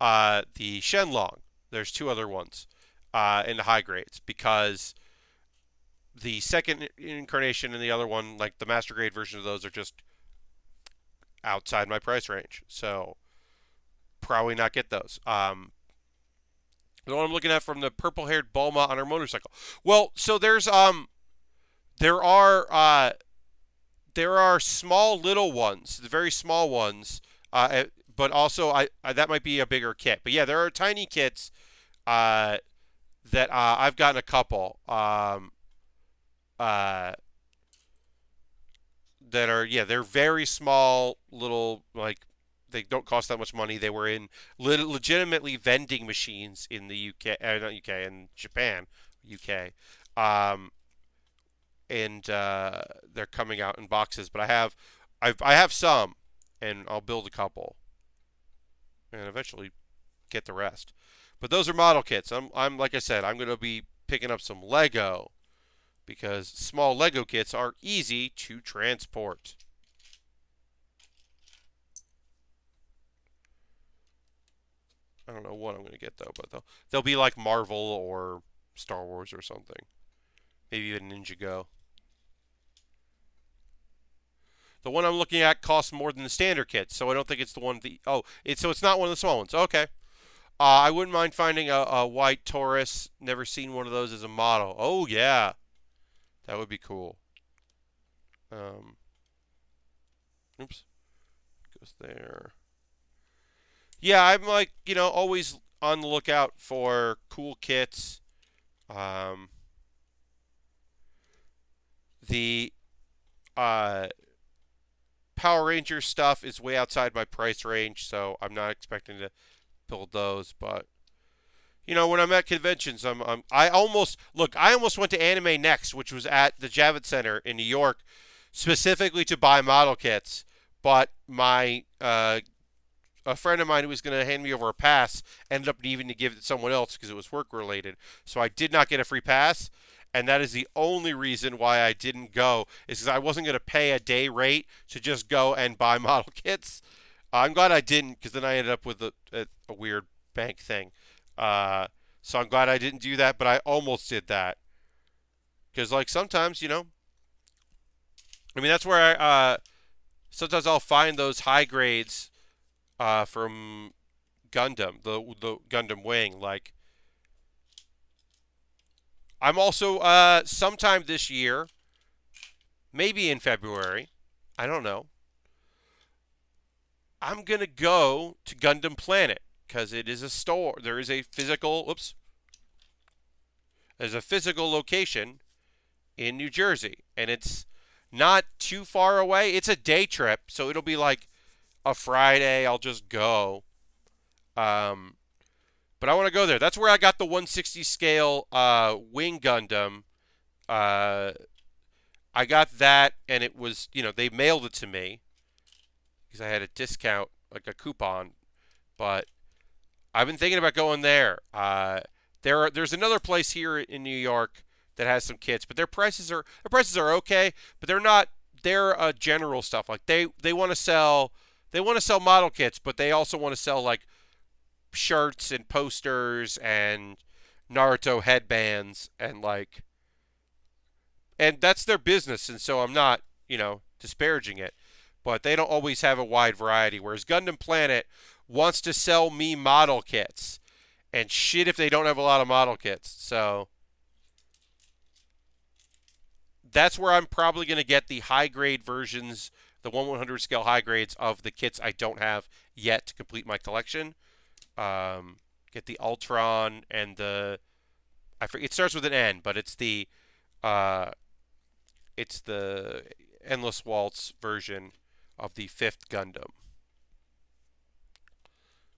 uh, the Shenlong. There's two other ones uh, in the high grades because the second incarnation and the other one, like the master grade version of those, are just outside my price range. So probably not get those. Um, the one I'm looking at from the purple-haired Bulma on her motorcycle. Well, so there's um, there are uh, there are small little ones, the very small ones, uh, eh, but also I, I that might be a bigger kit. But yeah, there are tiny kits uh, that uh, I've gotten a couple um, uh, that are yeah they're very small little like they don't cost that much money. They were in le- legitimately vending machines in the UK, uh, not UK, in Japan, UK, um, and uh, they're coming out in boxes. But I have, I've, I have some, and I'll build a couple, and eventually get the rest. But those are model kits. I'm, I'm like I said, I'm going to be picking up some Lego because small Lego kits are easy to transport. I don't know what I'm going to get though, but they'll they'll be like Marvel or Star Wars or something. Maybe even Ninjago. The one I'm looking at costs more than the standard kit, so I don't think it's the one. The oh, it's so it's not one of the small ones. Okay. Uh, I wouldn't mind finding a, a white Taurus. Never seen one of those as a model. Oh yeah, that would be cool. Um. Oops. Goes there yeah, I'm like, you know, always on the lookout for cool kits. Um, the uh, Power Ranger stuff is way outside my price range, so I'm not expecting to build those. But you know, when I'm at conventions, I'm, I'm I almost look. I almost went to Anime Next, which was at the Javits Center in New York, specifically to buy model kits. But my uh, a friend of mine who was going to hand me over a pass ended up needing to give it to someone else because it was work related. So I did not get a free pass, and that is the only reason why I didn't go is because I wasn't going to pay a day rate to just go and buy model kits. I'm glad I didn't because then I ended up with a, a, a weird bank thing. Uh, so I'm glad I didn't do that, but I almost did that because like sometimes you know, I mean that's where I uh, sometimes I'll find those high grades uh, from Gundam, the the Gundam Wing. Like, I'm also uh, sometime this year, maybe in February, I don't know. I'm gonna go to Gundam Planet because it is a store. There is a physical. Oops. There's a physical location in New Jersey, and it's not too far away. It's a day trip, so it'll be like a Friday, I'll just go. Um, but I want to go there. That's where I got the 160 scale uh, Wing Gundam. Uh, I got that, and it was, you know, they mailed it to me because I had a discount, like a coupon. But I've been thinking about going there. Uh, there, are, there's another place here in New York that has some kits, but their prices are their prices are okay, but they're not. They're uh, general stuff. Like they they want to sell they want to sell model kits, but they also want to sell like shirts and posters and Naruto headbands and like and that's their business and so I'm not, you know, disparaging it. But they don't always have a wide variety whereas Gundam Planet wants to sell me model kits. And shit if they don't have a lot of model kits. So that's where I'm probably going to get the high grade versions, the 1 100 scale high grades of the kits I don't have yet to complete my collection. Um, get the Altron and the I forget, it starts with an N, but it's the uh, it's the Endless Waltz version of the fifth Gundam.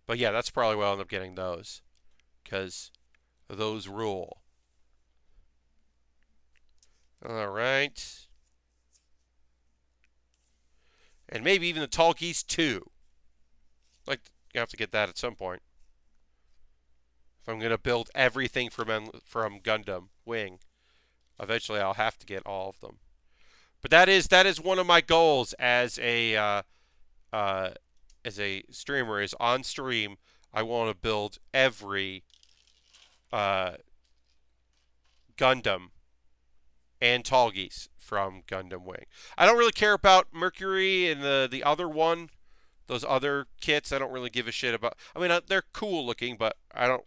But yeah, that's probably why I'll end up getting those because those rule. All right. And maybe even the Tallgeese 2. Like, you have to get that at some point. If I'm going to build everything from, from Gundam Wing, eventually I'll have to get all of them. But that is that is one of my goals as a uh, uh, as a streamer is on stream. I want to build every uh, Gundam and Tallgeese from Gundam Wing. I don't really care about Mercury and the the other one, those other kits. I don't really give a shit about. I mean, uh, they're cool looking, but I don't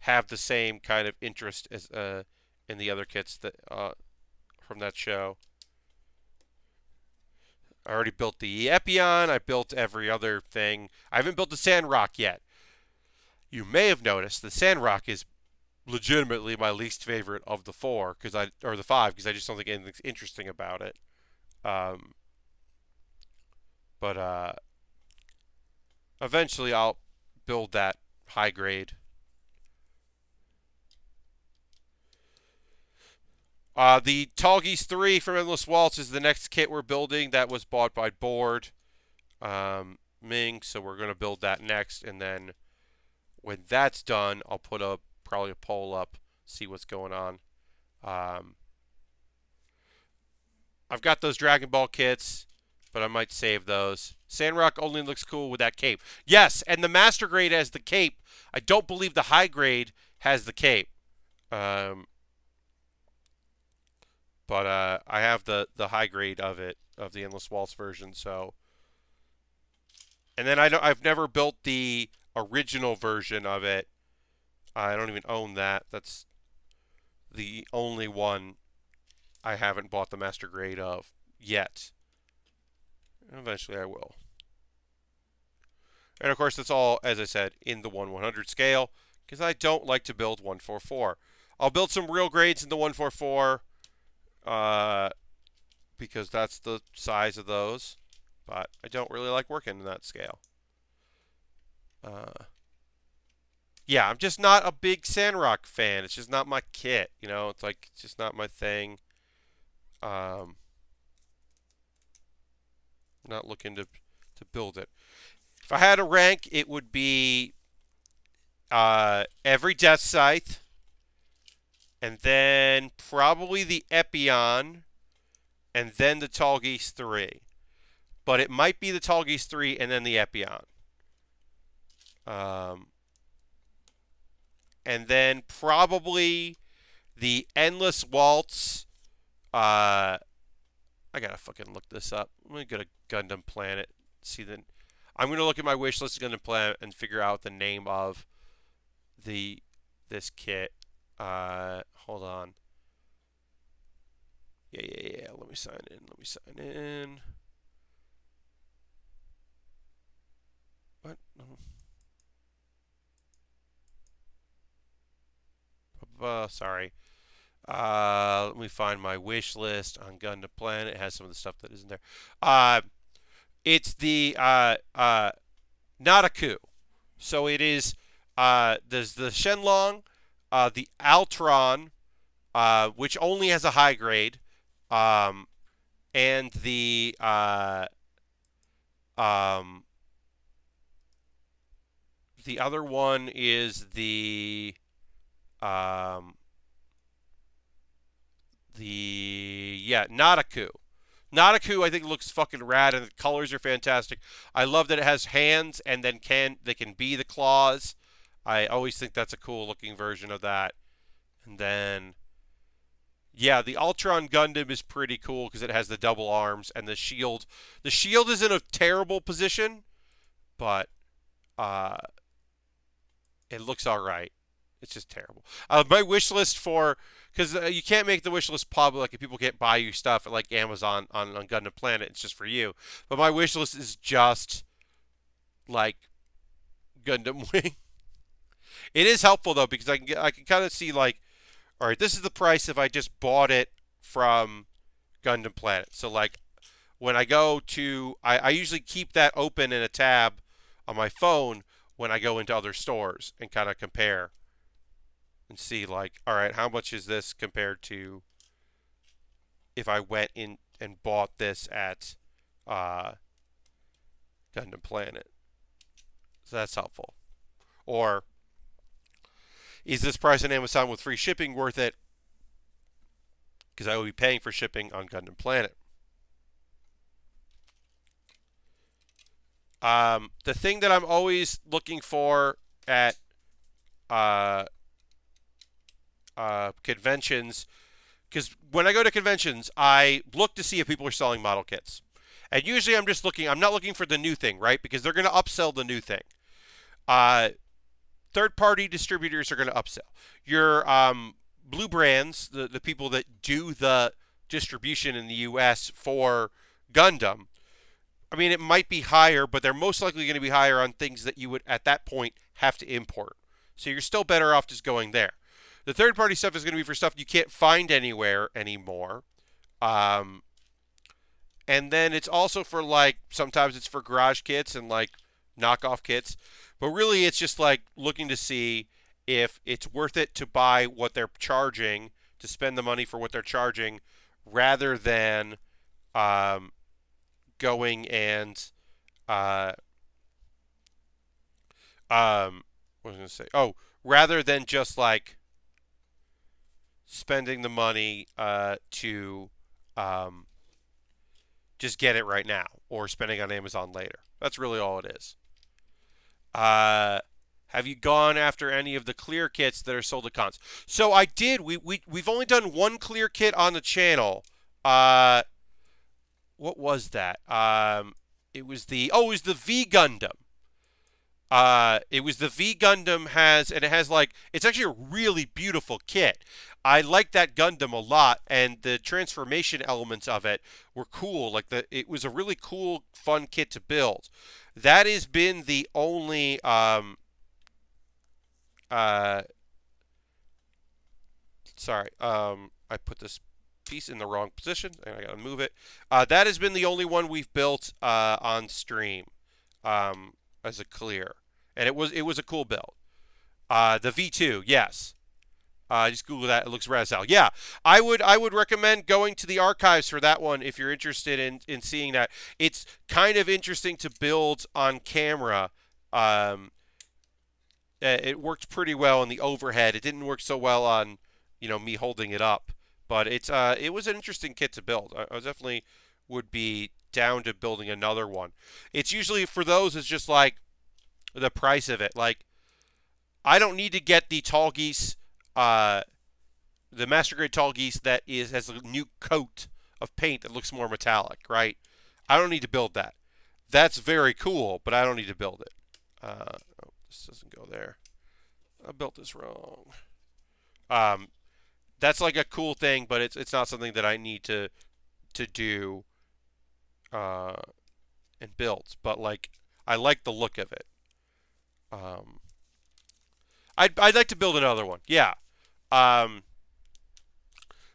have the same kind of interest as uh, in the other kits that uh, from that show. I already built the Epyon. I built every other thing. I haven't built the Sandrock yet. You may have noticed the Sandrock is legitimately my least favorite of the four because I or the five because I just don't think anything's interesting about it. Um, but uh, eventually I'll build that high grade. Uh, the Tallgeese 3 from Endless Waltz is the next kit we're building. That was bought by Board um, Ming, so we're going to build that next. And then when that's done, I'll put a probably a poll up, see what's going on. Um, I've got those Dragon Ball kits, but I might save those. Sandrock only looks cool with that cape. Yes, and the Master Grade has the cape. I don't believe the High Grade has the cape. Um, but uh, I have the, the High Grade of it, of the Endless Waltz version, so... And then I don't, I've never built the original version of it I don't even own that. That's the only one I haven't bought the master grade of yet. Eventually I will. And of course, that's all, as I said, in the 1 100 scale, because I don't like to build 144. I'll build some real grades in the 144, uh, because that's the size of those, but I don't really like working in that scale. Uh, yeah, I'm just not a big Sandrock fan. It's just not my kit. You know, it's like it's just not my thing. Um, not looking to to build it. If I had a rank, it would be uh, every Deathscythe, and then probably the Epyon, and then the Tallgeese 3. But it might be the Tallgeese 3 and then the Epyon. Um, and then probably the Endless Waltz. Uh, I gotta fucking look this up. I'm gonna go to Gundam Planet. See the. I'm gonna look at my wish list of Gundam Planet and figure out the name of the this kit. Uh, hold on. Yeah, yeah, yeah. Let me sign in. Let me sign in. What? uh, sorry. Uh, let me find my wish list on Gundam Planet. It has some of the stuff that isn't there. Uh, It's the uh, uh, Nataku. So it is uh, there's the Shenlong, uh, the Altron, uh, which only has a high grade, um, and the uh, um, the other one is the um, the yeah Nataku. Nataku I think looks fucking rad and the colors are fantastic. I love that it has hands and then can they can be the claws. I always think that's a cool looking version of that. And then yeah, the Altron Gundam is pretty cool because it has the double arms and the shield. The shield is in a terrible position, but uh, it looks all right. It's just terrible. Uh, my wish list for because uh, you can't make the wish list public and people can't buy you stuff at like Amazon on, on Gundam Planet. It's just for you. But my wish list is just like Gundam Wing. It is helpful though because I can get, I can kind of see like, all right, this is the price if I just bought it from Gundam Planet. So like when I go to, I, I usually keep that open in a tab on my phone when I go into other stores and kind of compare and see like, all right, how much is this compared to if I went in and bought this at uh, Gundam Planet. So that's helpful. Or is this price on Amazon with free shipping worth it? Because I will be paying for shipping on Gundam Planet. Um, the thing that I'm always looking for at uh, uh, conventions, because when I go to conventions, I look to see if people are selling model kits. And usually I'm just looking, I'm not looking for the new thing, right? Because they're going to upsell the new thing. Uh, third party distributors are going to upsell. Your um, blue brands, the, the people that do the distribution in the US for Gundam, I mean, it might be higher, but they're most likely going to be higher on things that you would, at that point, have to import. So you're still better off just going there. The third party stuff is going to be for stuff you can't find anywhere anymore. Um, and then it's also for like, sometimes it's for garage kits and like knockoff kits. But really, it's just like looking to see if it's worth it to buy what they're charging, to spend the money for what they're charging, rather than um, going and uh, um, what was I going to say? Oh, rather than just like spending the money uh, to um, just get it right now or spending on Amazon later. That's really all it is. Uh, have you gone after any of the clear kits that are sold at cons? So I did. We, we, we've only done one clear kit on the channel. Uh, what was that? Um, it was the oh, it was the V Gundam. Uh, it was the V Gundam has and it has like it's actually a really beautiful kit. I like that Gundam a lot, and the transformation elements of it were cool. Like the it was a really cool, fun kit to build. That has been the only um, uh, sorry, um, I put this piece in the wrong position, and I got to move it. Uh, that has been the only one we've built uh, on stream um, as a clear, and it was it was a cool build. Uh, the V2, yes. Uh, just Google that; it looks as. Yeah, I would I would recommend going to the archives for that one if you're interested in in seeing that. It's kind of interesting to build on camera. Um, it worked pretty well in the overhead. It didn't work so well on you know me holding it up. But it's uh, it was an interesting kit to build. I, I definitely would be down to building another one. It's usually for those it's just like the price of it. Like I don't need to get the Tallgeese, uh, the master grade Tallgeese that is has a new coat of paint that looks more metallic, right? I don't need to build that. That's very cool, but I don't need to build it. Uh, oh, this doesn't go there. I built this wrong. Um, that's like a cool thing, but it's it's not something that I need to to do uh, in builds. But like I like the look of it. Um, I'd I'd like to build another one. Yeah. Um,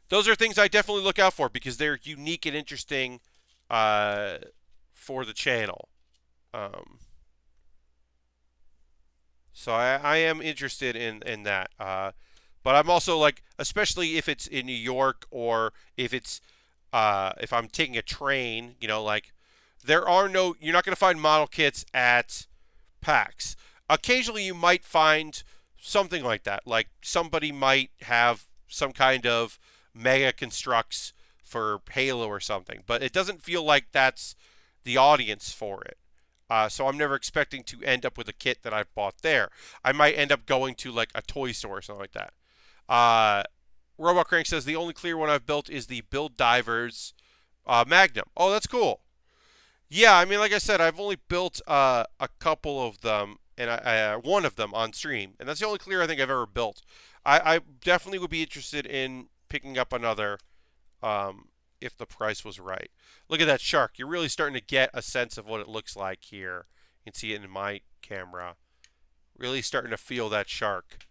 those are things I definitely look out for because they're unique and interesting uh, for the channel. Um, so I, I am interested in in that. Uh, but I'm also like, especially if it's in New York or if it's uh, if I'm taking a train, you know, like there are no, you're not going to find model kits at PAX. Occasionally, you might find something like that. Like somebody might have some kind of Mega Construx for Halo or something, but it doesn't feel like that's the audience for it. Uh, so I'm never expecting to end up with a kit that I've bought there. I might end up going to like a toy store or something like that. Uh, Robot Crank says the only clear one I've built is the Build Divers uh, Magnum. Oh, that's cool. Yeah, I mean, like I said, I've only built uh, a couple of them, and I, uh, one of them on stream, and that's the only clear I think I've ever built. I, I definitely would be interested in picking up another um, if the price was right. Look at that shark. You're really starting to get a sense of what it looks like here. You can see it in my camera. Really starting to feel that shark.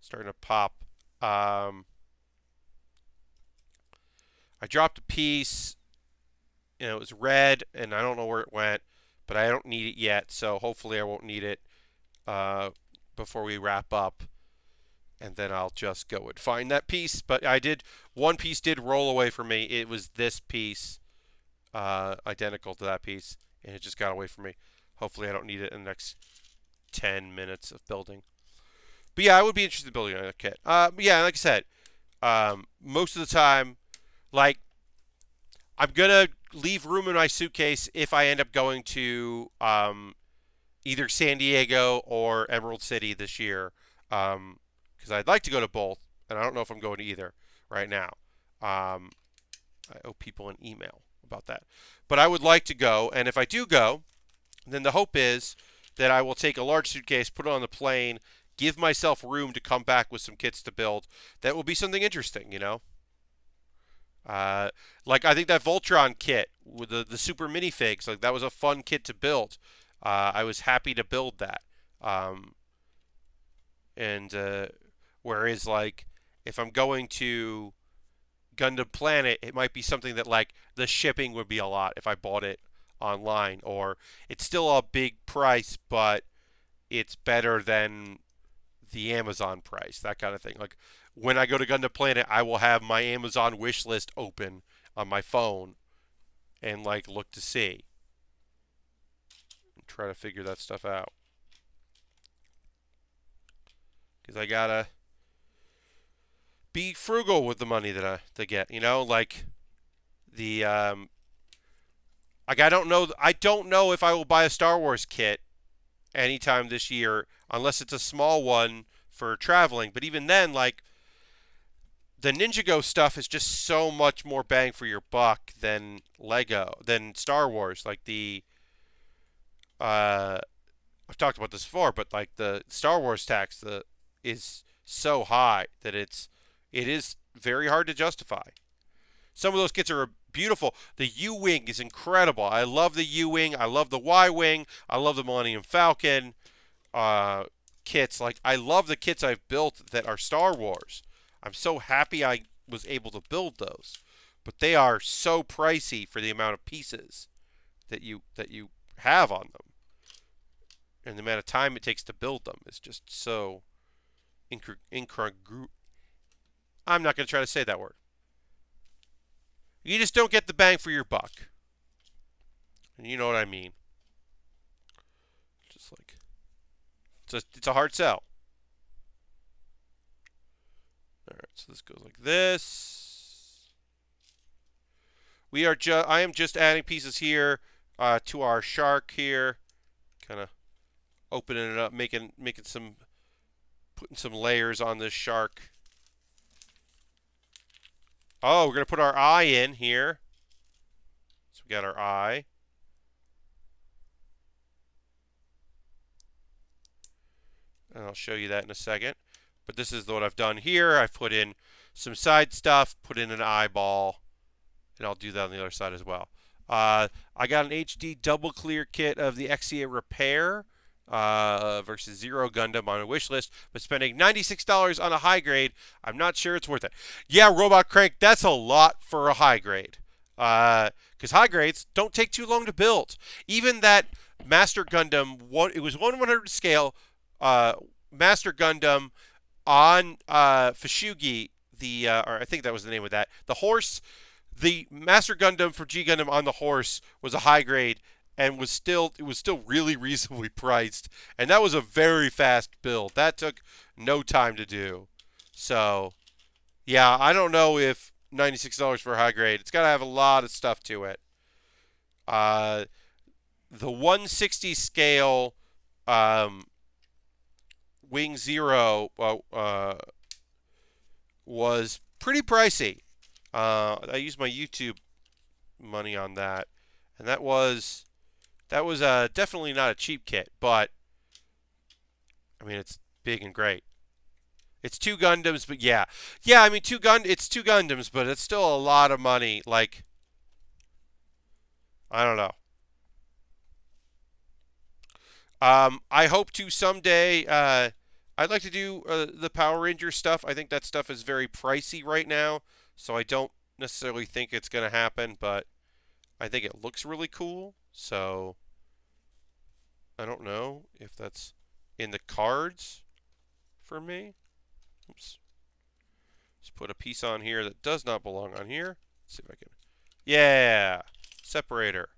Starting to pop. Um, I dropped a piece. Know, it was red, and I don't know where it went, but I don't need it yet, so hopefully I won't need it uh, before we wrap up. And then I'll just go and find that piece. But I did, one piece did roll away from me. It was this piece, uh, identical to that piece, and it just got away from me. Hopefully I don't need it in the next 10 minutes of building. But yeah, I would be interested in building a kit. Uh, yeah, like I said, um, most of the time, like, I'm going to leave room in my suitcase if I end up going to um, either San Diego or Emerald City this year. Because um, I'd like to go to both, and I don't know if I'm going to either right now. Um, I owe people an email about that. But I would like to go, and if I do go, then the hope is that I will take a large suitcase, put it on the plane, give myself room to come back with some kits to build. That will be something interesting, you know. Uh, like I think that Voltron kit with the the super minifigs, like that was a fun kit to build. Uh, I was happy to build that. Um, and uh, whereas like if I'm going to Gundam Planet, it might be something that like the shipping would be a lot if I bought it online, or it's still a big price, but it's better than the Amazon price, that kind of thing. Like when I go to Gundam Planet, I will have my Amazon wish list open on my phone and like look to see and try to figure that stuff out. Because I gotta be frugal with the money that I to get. You know, like the um, like I don't know. I don't know if I will buy a Star Wars kit anytime this year unless it's a small one for traveling. But even then, like the Ninjago stuff is just so much more bang for your buck than Lego, than Star Wars. Like the, uh, I've talked about this before, but like the Star Wars tax, the is so high that it's it is very hard to justify. Some of those kits are beautiful. The U Wing is incredible. I love the U Wing. I love the Y Wing. I love the Millennium Falcon uh, kits. Like I love the kits I've built that are Star Wars. I'm so happy I was able to build those, but they are so pricey for the amount of pieces that you that you have on them, and the amount of time it takes to build them is just so incongru. I'm not going to try to say that word. You just don't get the bang for your buck. And you know what I mean. Just like it's a, it's a hard sell. All right, so this goes like this. We are just I am just adding pieces here uh, to our shark here, kind of opening it up, making making some putting some layers on this shark. Oh, we're going to put our eye in here. So we got our eye. And I'll show you that in a second. But this is what I've done here. I've put in some side stuff, put in an eyeball, and I'll do that on the other side as well. Uh, I got an HD double clear kit of the Exia Repair uh, versus Zero Gundam on a wish list, but spending $96 on a high grade, I'm not sure it's worth it. Yeah, Robot Crank, that's a lot for a high grade. because uh, high grades don't take too long to build. Even that Master Gundam, one it was one 100 scale uh, Master Gundam on uh, Fushigi, the uh, or I think that was the name of that. The horse, the Master Gundam for G Gundam on the horse was a high grade and was still it was still really reasonably priced, and that was a very fast build. That took no time to do. So, yeah, I don't know if $96 for a high grade. It's got to have a lot of stuff to it. Uh, the 160 scale um, Wing Zero uh, was pretty pricey. Uh, I used my YouTube money on that, and that was that was uh, definitely not a cheap kit, but I mean it's big and great. It's two Gundams, but yeah, yeah. I mean two gun. It's two Gundams, but it's still a lot of money. Like I don't know. Um, I hope to someday. Uh, I'd like to do uh, the Power Ranger stuff. I think that stuff is very pricey right now, so I don't necessarily think it's going to happen, but I think it looks really cool. So I don't know if that's in the cards for me. Oops. Let's put a piece on here that does not belong on here. Let's see if I can. Yeah, separator.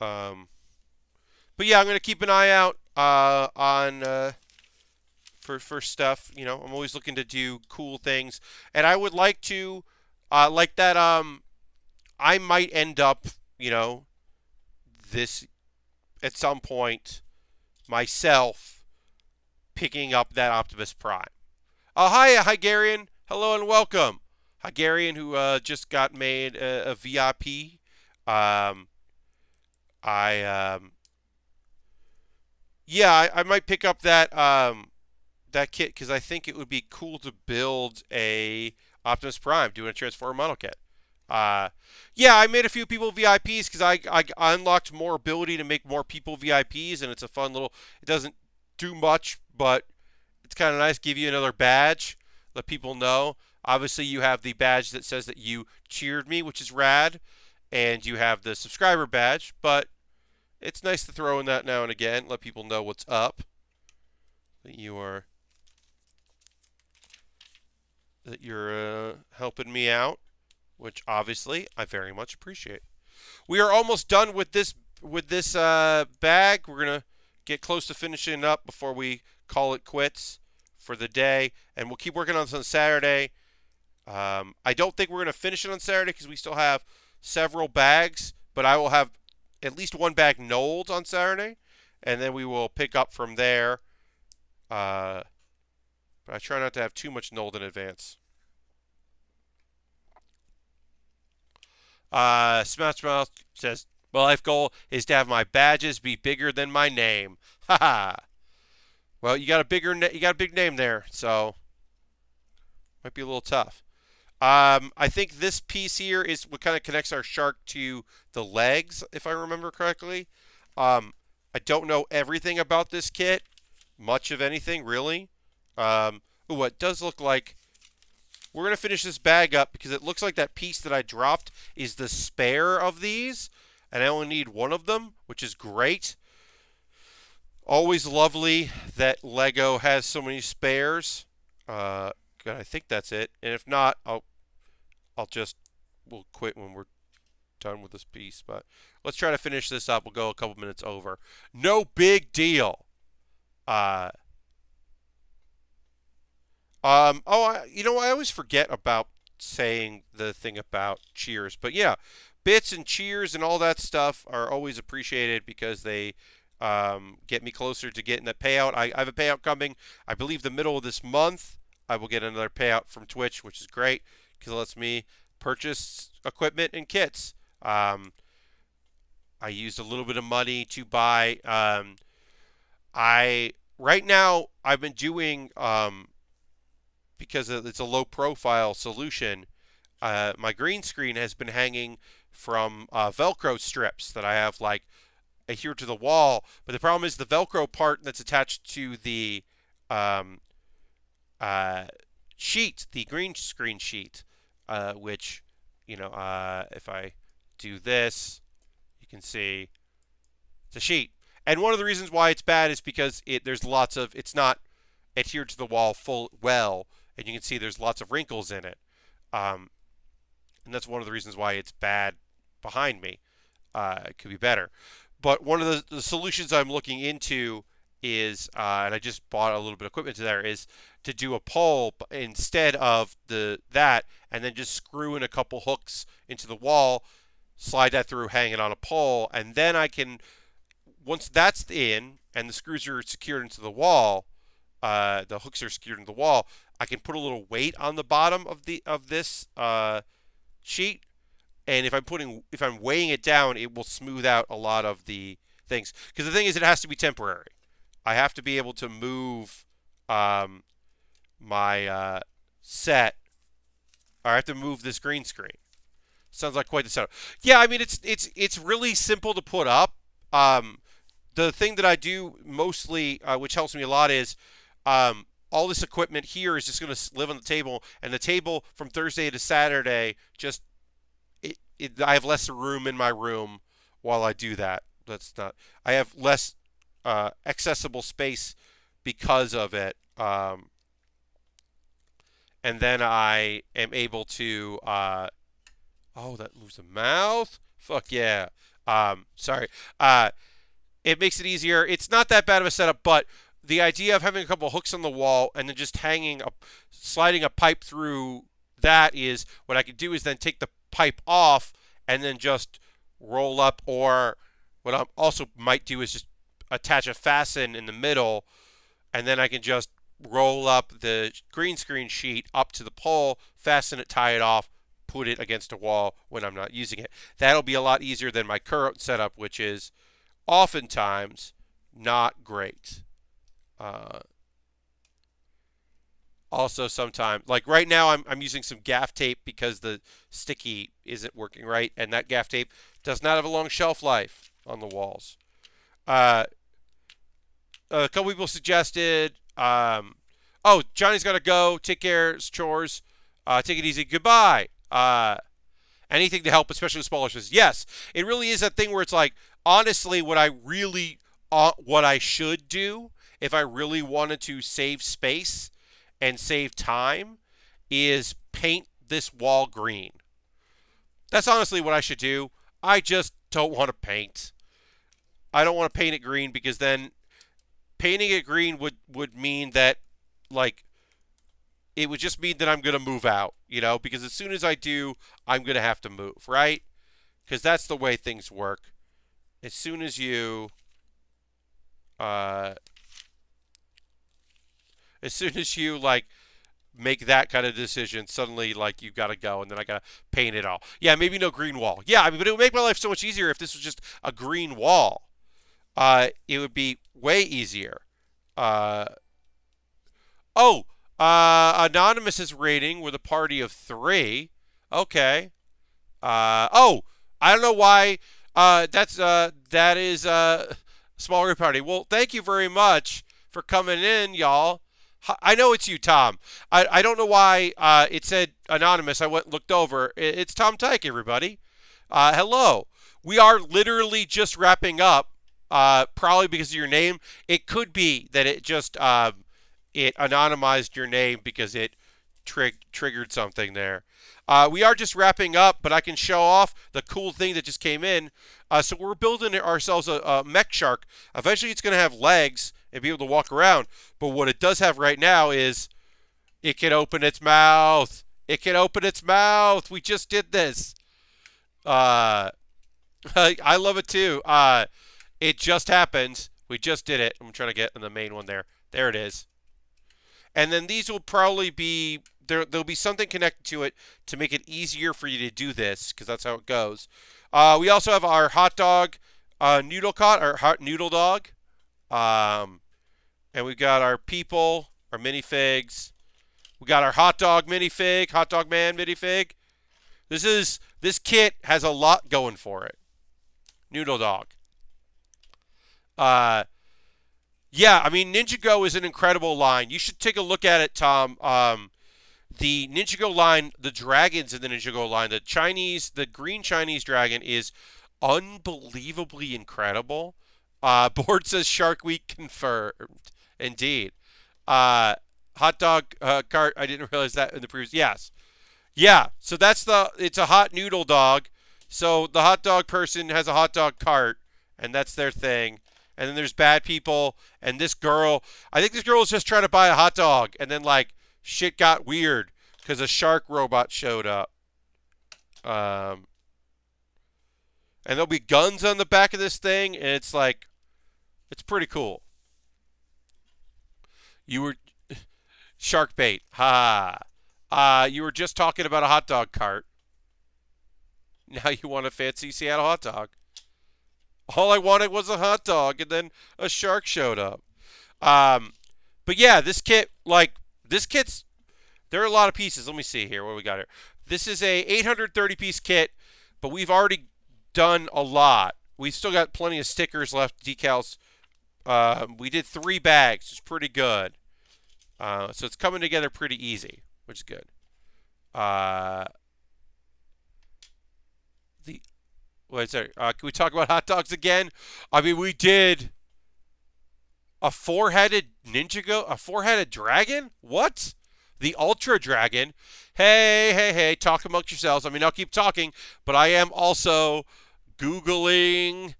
Um, but yeah, I'm gonna keep an eye out uh, on uh, for for stuff. You know, I'm always looking to do cool things, and I would like to uh, like that. Um, I might end up, you know, this at some point myself picking up that Optimus Prime. Oh, hi, Hygarian. Hello and welcome. Hygarian, who uh, just got made a, a VIP. Um, I um, yeah, I, I, might pick up that um, that kit because I think it would be cool to build a Optimus Prime doing a Transformer model kit. Uh, yeah, I made a few people VIPs because I, I unlocked more ability to make more people VIPs, and it's a fun little. It doesn't do much, but it's kind of nice. Give you another badge, let people know. Obviously, you have the badge that says that you cheered me, which is rad, and you have the subscriber badge. But it's nice to throw in that now and again, let people know what's up. That you are that you're uh, helping me out, which obviously I very much appreciate. We are almost done with this with this uh, bag. We're gonna get close to finishing it up before we call it quits for the day, and we'll keep working on this on Saturday. Um, I don't think we're gonna finish it on Saturday because we still have several bags, but I will have at least one bag knolled on Saturday, and then we will pick up from there. Uh, but I try not to have too much knolled in advance. Uh, Smash Mouth says, my life goal is to have my badges be bigger than my name. Ha ha. well, you got a bigger, you got a big name there, so might be a little tough. Um, I think this piece here is what kind of connects our shark to the legs, if I remember correctly. Um, I don't know everything about this kit, much of anything, really. Um, ooh, it does look like we're going to finish this bag up because it looks like that piece that I dropped is the spare of these, and I only need one of them, which is great. Always lovely that Lego has so many spares. Uh, I think that's it. And if not, I'll I'll just we'll quit when we're done with this piece. But let's try to finish this up. We'll go a couple minutes over. No big deal. Uh, um, oh, I, you know, I always forget about saying the thing about cheers. But yeah, bits and cheers and all that stuff are always appreciated because they um, get me closer to getting that payout. I, I have a payout coming, I believe, the middle of this month. I will get another payout from Twitch, which is great because it lets me purchase equipment and kits. Um, I used a little bit of money to buy. Um, I right now I've been doing um, because it's a low profile solution. Uh, my green screen has been hanging from uh, Velcro strips that I have like adhered to the wall. But the problem is the Velcro part that's attached to the um, uh, sheet, the green screen sheet, uh, which, you know, uh, if I do this, you can see it's a sheet. And one of the reasons why it's bad is because it there's lots of it's not adhered to the wall full well, and you can see there's lots of wrinkles in it. Um, and that's one of the reasons why it's bad behind me. Uh, it could be better. But one of the, the solutions I'm looking into is, uh, and I just bought a little bit of equipment to there, is to do a pole instead of the that, and then just screw in a couple hooks into the wall, slide that through, hang it on a pole, and then I can, once that's in and the screws are secured into the wall, uh, the hooks are secured into the wall, I can put a little weight on the bottom of the of this uh, sheet and if I'm putting if I'm weighing it down, it will smooth out a lot of the things. Because the thing is, it has to be temporary. I have to be able to move um, my uh, set. I have to move this green screen. Sounds like quite the setup. Yeah, I mean it's it's it's really simple to put up. Um, the thing that I do mostly, uh, which helps me a lot, is um, all this equipment here is just going to live on the table, and the table from Thursday to Saturday just it, I have less room in my room while I do that. That's not. I have less uh, accessible space because of it. Um, and then I am able to. Uh, oh, that moves the mouth. Fuck yeah. Um, sorry. Uh, it makes it easier. It's not that bad of a setup, but the idea of having a couple hooks on the wall and then just hanging a, sliding a pipe through that is what I can do is then take the pipe off and then just roll up or what I also might do is just attach a fasten in the middle and then I can just roll up the green screen sheet up to the pole, fasten it, tie it off, put it against a wall when I'm not using it. That'll be a lot easier than my current setup, which is oftentimes not great. Uh, also sometimes like right now I'm, I'm using some gaff tape because the sticky isn't working right and that gaff tape does not have a long shelf life on the walls uh, a couple people suggested um, oh johnny's got to go take care chores uh, take it easy goodbye uh, anything to help especially with smaller spaces yes it really is that thing where it's like honestly what i really uh, what i should do if i really wanted to save space and save time is paint this wall green. That's honestly what I should do. I just don't want to paint. I don't want to paint it green because then painting it green would would mean that like it would just mean that I'm going to move out, you know, because as soon as I do, I'm going to have to move, right? Because that's the way things work. As soon as you uh as soon as you like make that kind of decision, suddenly like you've got to go, and then I got to paint it all. Yeah, maybe no green wall. Yeah, I mean, but it would make my life so much easier if this was just a green wall. Uh, it would be way easier. Uh, oh, uh, is rating with a party of three. Okay. Uh, oh, I don't know why. Uh, that's uh, that is uh, small group party. Well, thank you very much for coming in, y'all. I know it's you, Tom. I, I don't know why uh, it said anonymous. I went looked over. It's Tom Tyke, everybody. Uh, hello. We are literally just wrapping up. Uh, probably because of your name. It could be that it just um, it anonymized your name because it trig- triggered something there. Uh, we are just wrapping up, but I can show off the cool thing that just came in. Uh, so we're building ourselves a, a mech shark. Eventually, it's going to have legs and be able to walk around. But what it does have right now is it can open its mouth. It can open its mouth. We just did this. Uh, I love it too. Uh, it just happens. We just did it. I'm trying to get in the main one there. There it is. And then these will probably be there. There'll be something connected to it to make it easier for you to do this because that's how it goes. Uh, we also have our hot dog uh, noodle cot, our hot noodle dog. Um, and we've got our people, our minifigs. We got our hot dog minifig, hot dog man minifig. This is this kit has a lot going for it. Noodle dog. Uh yeah, I mean Ninjago is an incredible line. You should take a look at it, Tom. Um the Ninjago line, the dragons in the Ninjago line, the Chinese, the green Chinese dragon is unbelievably incredible. Uh, board says Shark Week confirmed. Indeed. Uh, hot dog uh, cart. I didn't realize that in the previous. Yes. Yeah. So that's the. It's a hot noodle dog. So the hot dog person has a hot dog cart, and that's their thing. And then there's bad people, and this girl. I think this girl was just trying to buy a hot dog, and then like shit got weird because a shark robot showed up. Um, and there'll be guns on the back of this thing, and it's like, it's pretty cool. You were shark bait, ha. Uh, you were just talking about a hot dog cart. Now you want a fancy Seattle hot dog. All I wanted was a hot dog, and then a shark showed up. Um, but yeah, this kit, like, this kit's, there are a lot of pieces. Let me see here what we got here. This is a 830 piece kit, but we've already done a lot. We've still got plenty of stickers left, decals. Uh, we did three bags. It's pretty good. Uh, so it's coming together pretty easy, which is good. Uh, the is there? Uh, can we talk about hot dogs again? I mean, we did a four-headed Ninjago, a four-headed dragon. What? The Ultra Dragon. Hey, hey, hey! Talk amongst yourselves. I mean, I'll keep talking, but I am also googling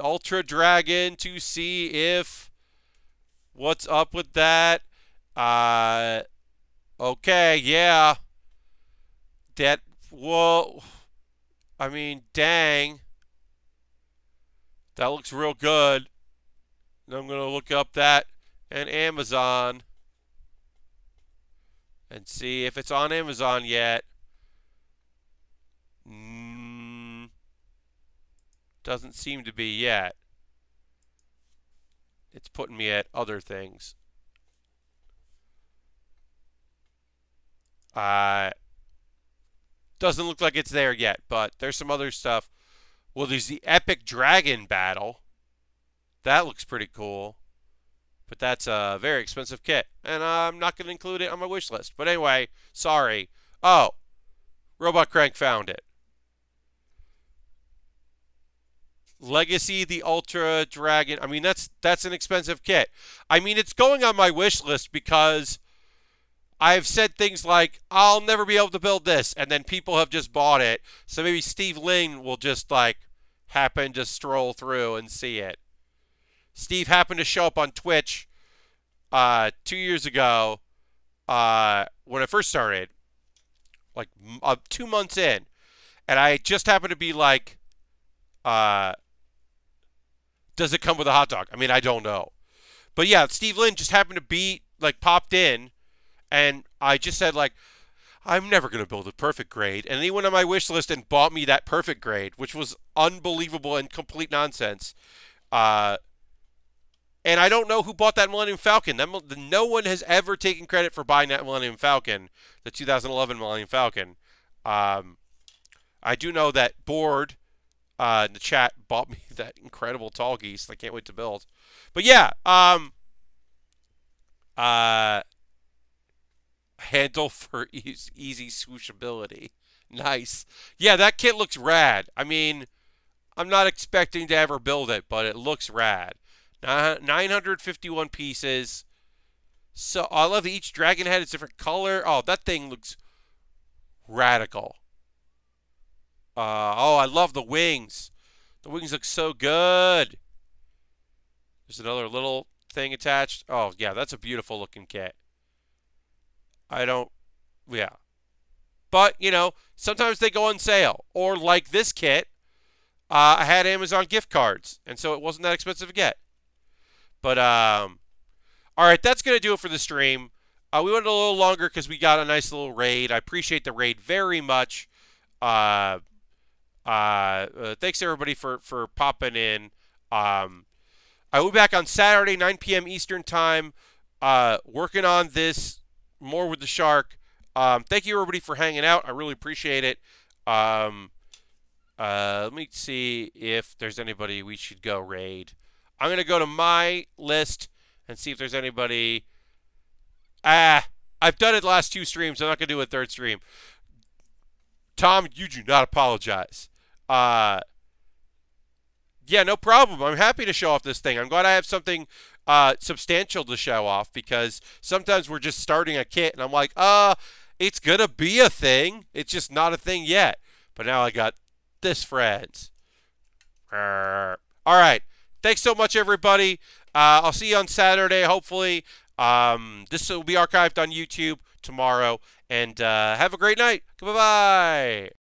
Ultra Dragon to see if what's up with that. Uh, okay, yeah. That, whoa. I mean, dang. That looks real good. I'm going to look up that and Amazon and see if it's on Amazon yet. Mm, doesn't seem to be yet. It's putting me at other things. Uh, doesn't look like it's there yet, but there's some other stuff. Well, there's the Epic Dragon Battle. That looks pretty cool. But that's a very expensive kit. And I'm not going to include it on my wish list. But anyway, sorry. Oh, Robot Crank found it. Legacy the Ultra Dragon. I mean, that's that's an expensive kit. I mean, it's going on my wish list because I've said things like, I'll never be able to build this. And then people have just bought it. So maybe Steve Lynn will just like happen to stroll through and see it. Steve happened to show up on Twitch uh, two years ago uh, when I first started, like uh, two months in. And I just happened to be like, uh, does it come with a hot dog? I mean, I don't know. But yeah, Steve Lynn just happened to be like popped in and I just said like I'm never going to build a perfect grade. And he went on my wish list and bought me that perfect grade, which was unbelievable and complete nonsense. Uh, and I don't know who bought that Millennium Falcon. That, no one has ever taken credit for buying that Millennium Falcon, the 2011 Millennium Falcon. Um, I do know that Board uh, in the chat bought me that incredible Tallgeese. I can't wait to build. But yeah, um, uh, handle for easy swooshability. Nice. Yeah, that kit looks rad. I mean, I'm not expecting to ever build it, but it looks rad. 951 pieces. So I love each dragon head is different color. Oh, that thing looks radical. Uh, oh, I love the wings. The wings look so good. There's another little thing attached. Oh, yeah, that's a beautiful looking kit. I don't, yeah. But, you know, sometimes they go on sale. Or like this kit, uh, I had Amazon gift cards, and so it wasn't that expensive to get. But, um, all right, that's going to do it for the stream. Uh, we went a little longer because we got a nice little raid. I appreciate the raid very much. Uh, uh, uh, thanks everybody for for popping in. Um, I will be back on Saturday, 9 p.m. Eastern time, uh, working on this more with the shark. Um, thank you everybody for hanging out. I really appreciate it. Um, uh, let me see if there's anybody we should go raid. I'm gonna go to my list and see if there's anybody. Ah, I've done it last two streams. I'm not going to do a third stream. Tom, you do not apologize. Uh, yeah, no problem. I'm happy to show off this thing. I'm glad I have something uh, substantial to show off because sometimes we're just starting a kit and I'm like, uh, it's going to be a thing. It's just not a thing yet. But now I got this, friends. All right. Thanks so much, everybody. Uh, I'll see you on Saturday, hopefully. Um, this will be archived on YouTube tomorrow. And uh, have a great night. Bye bye.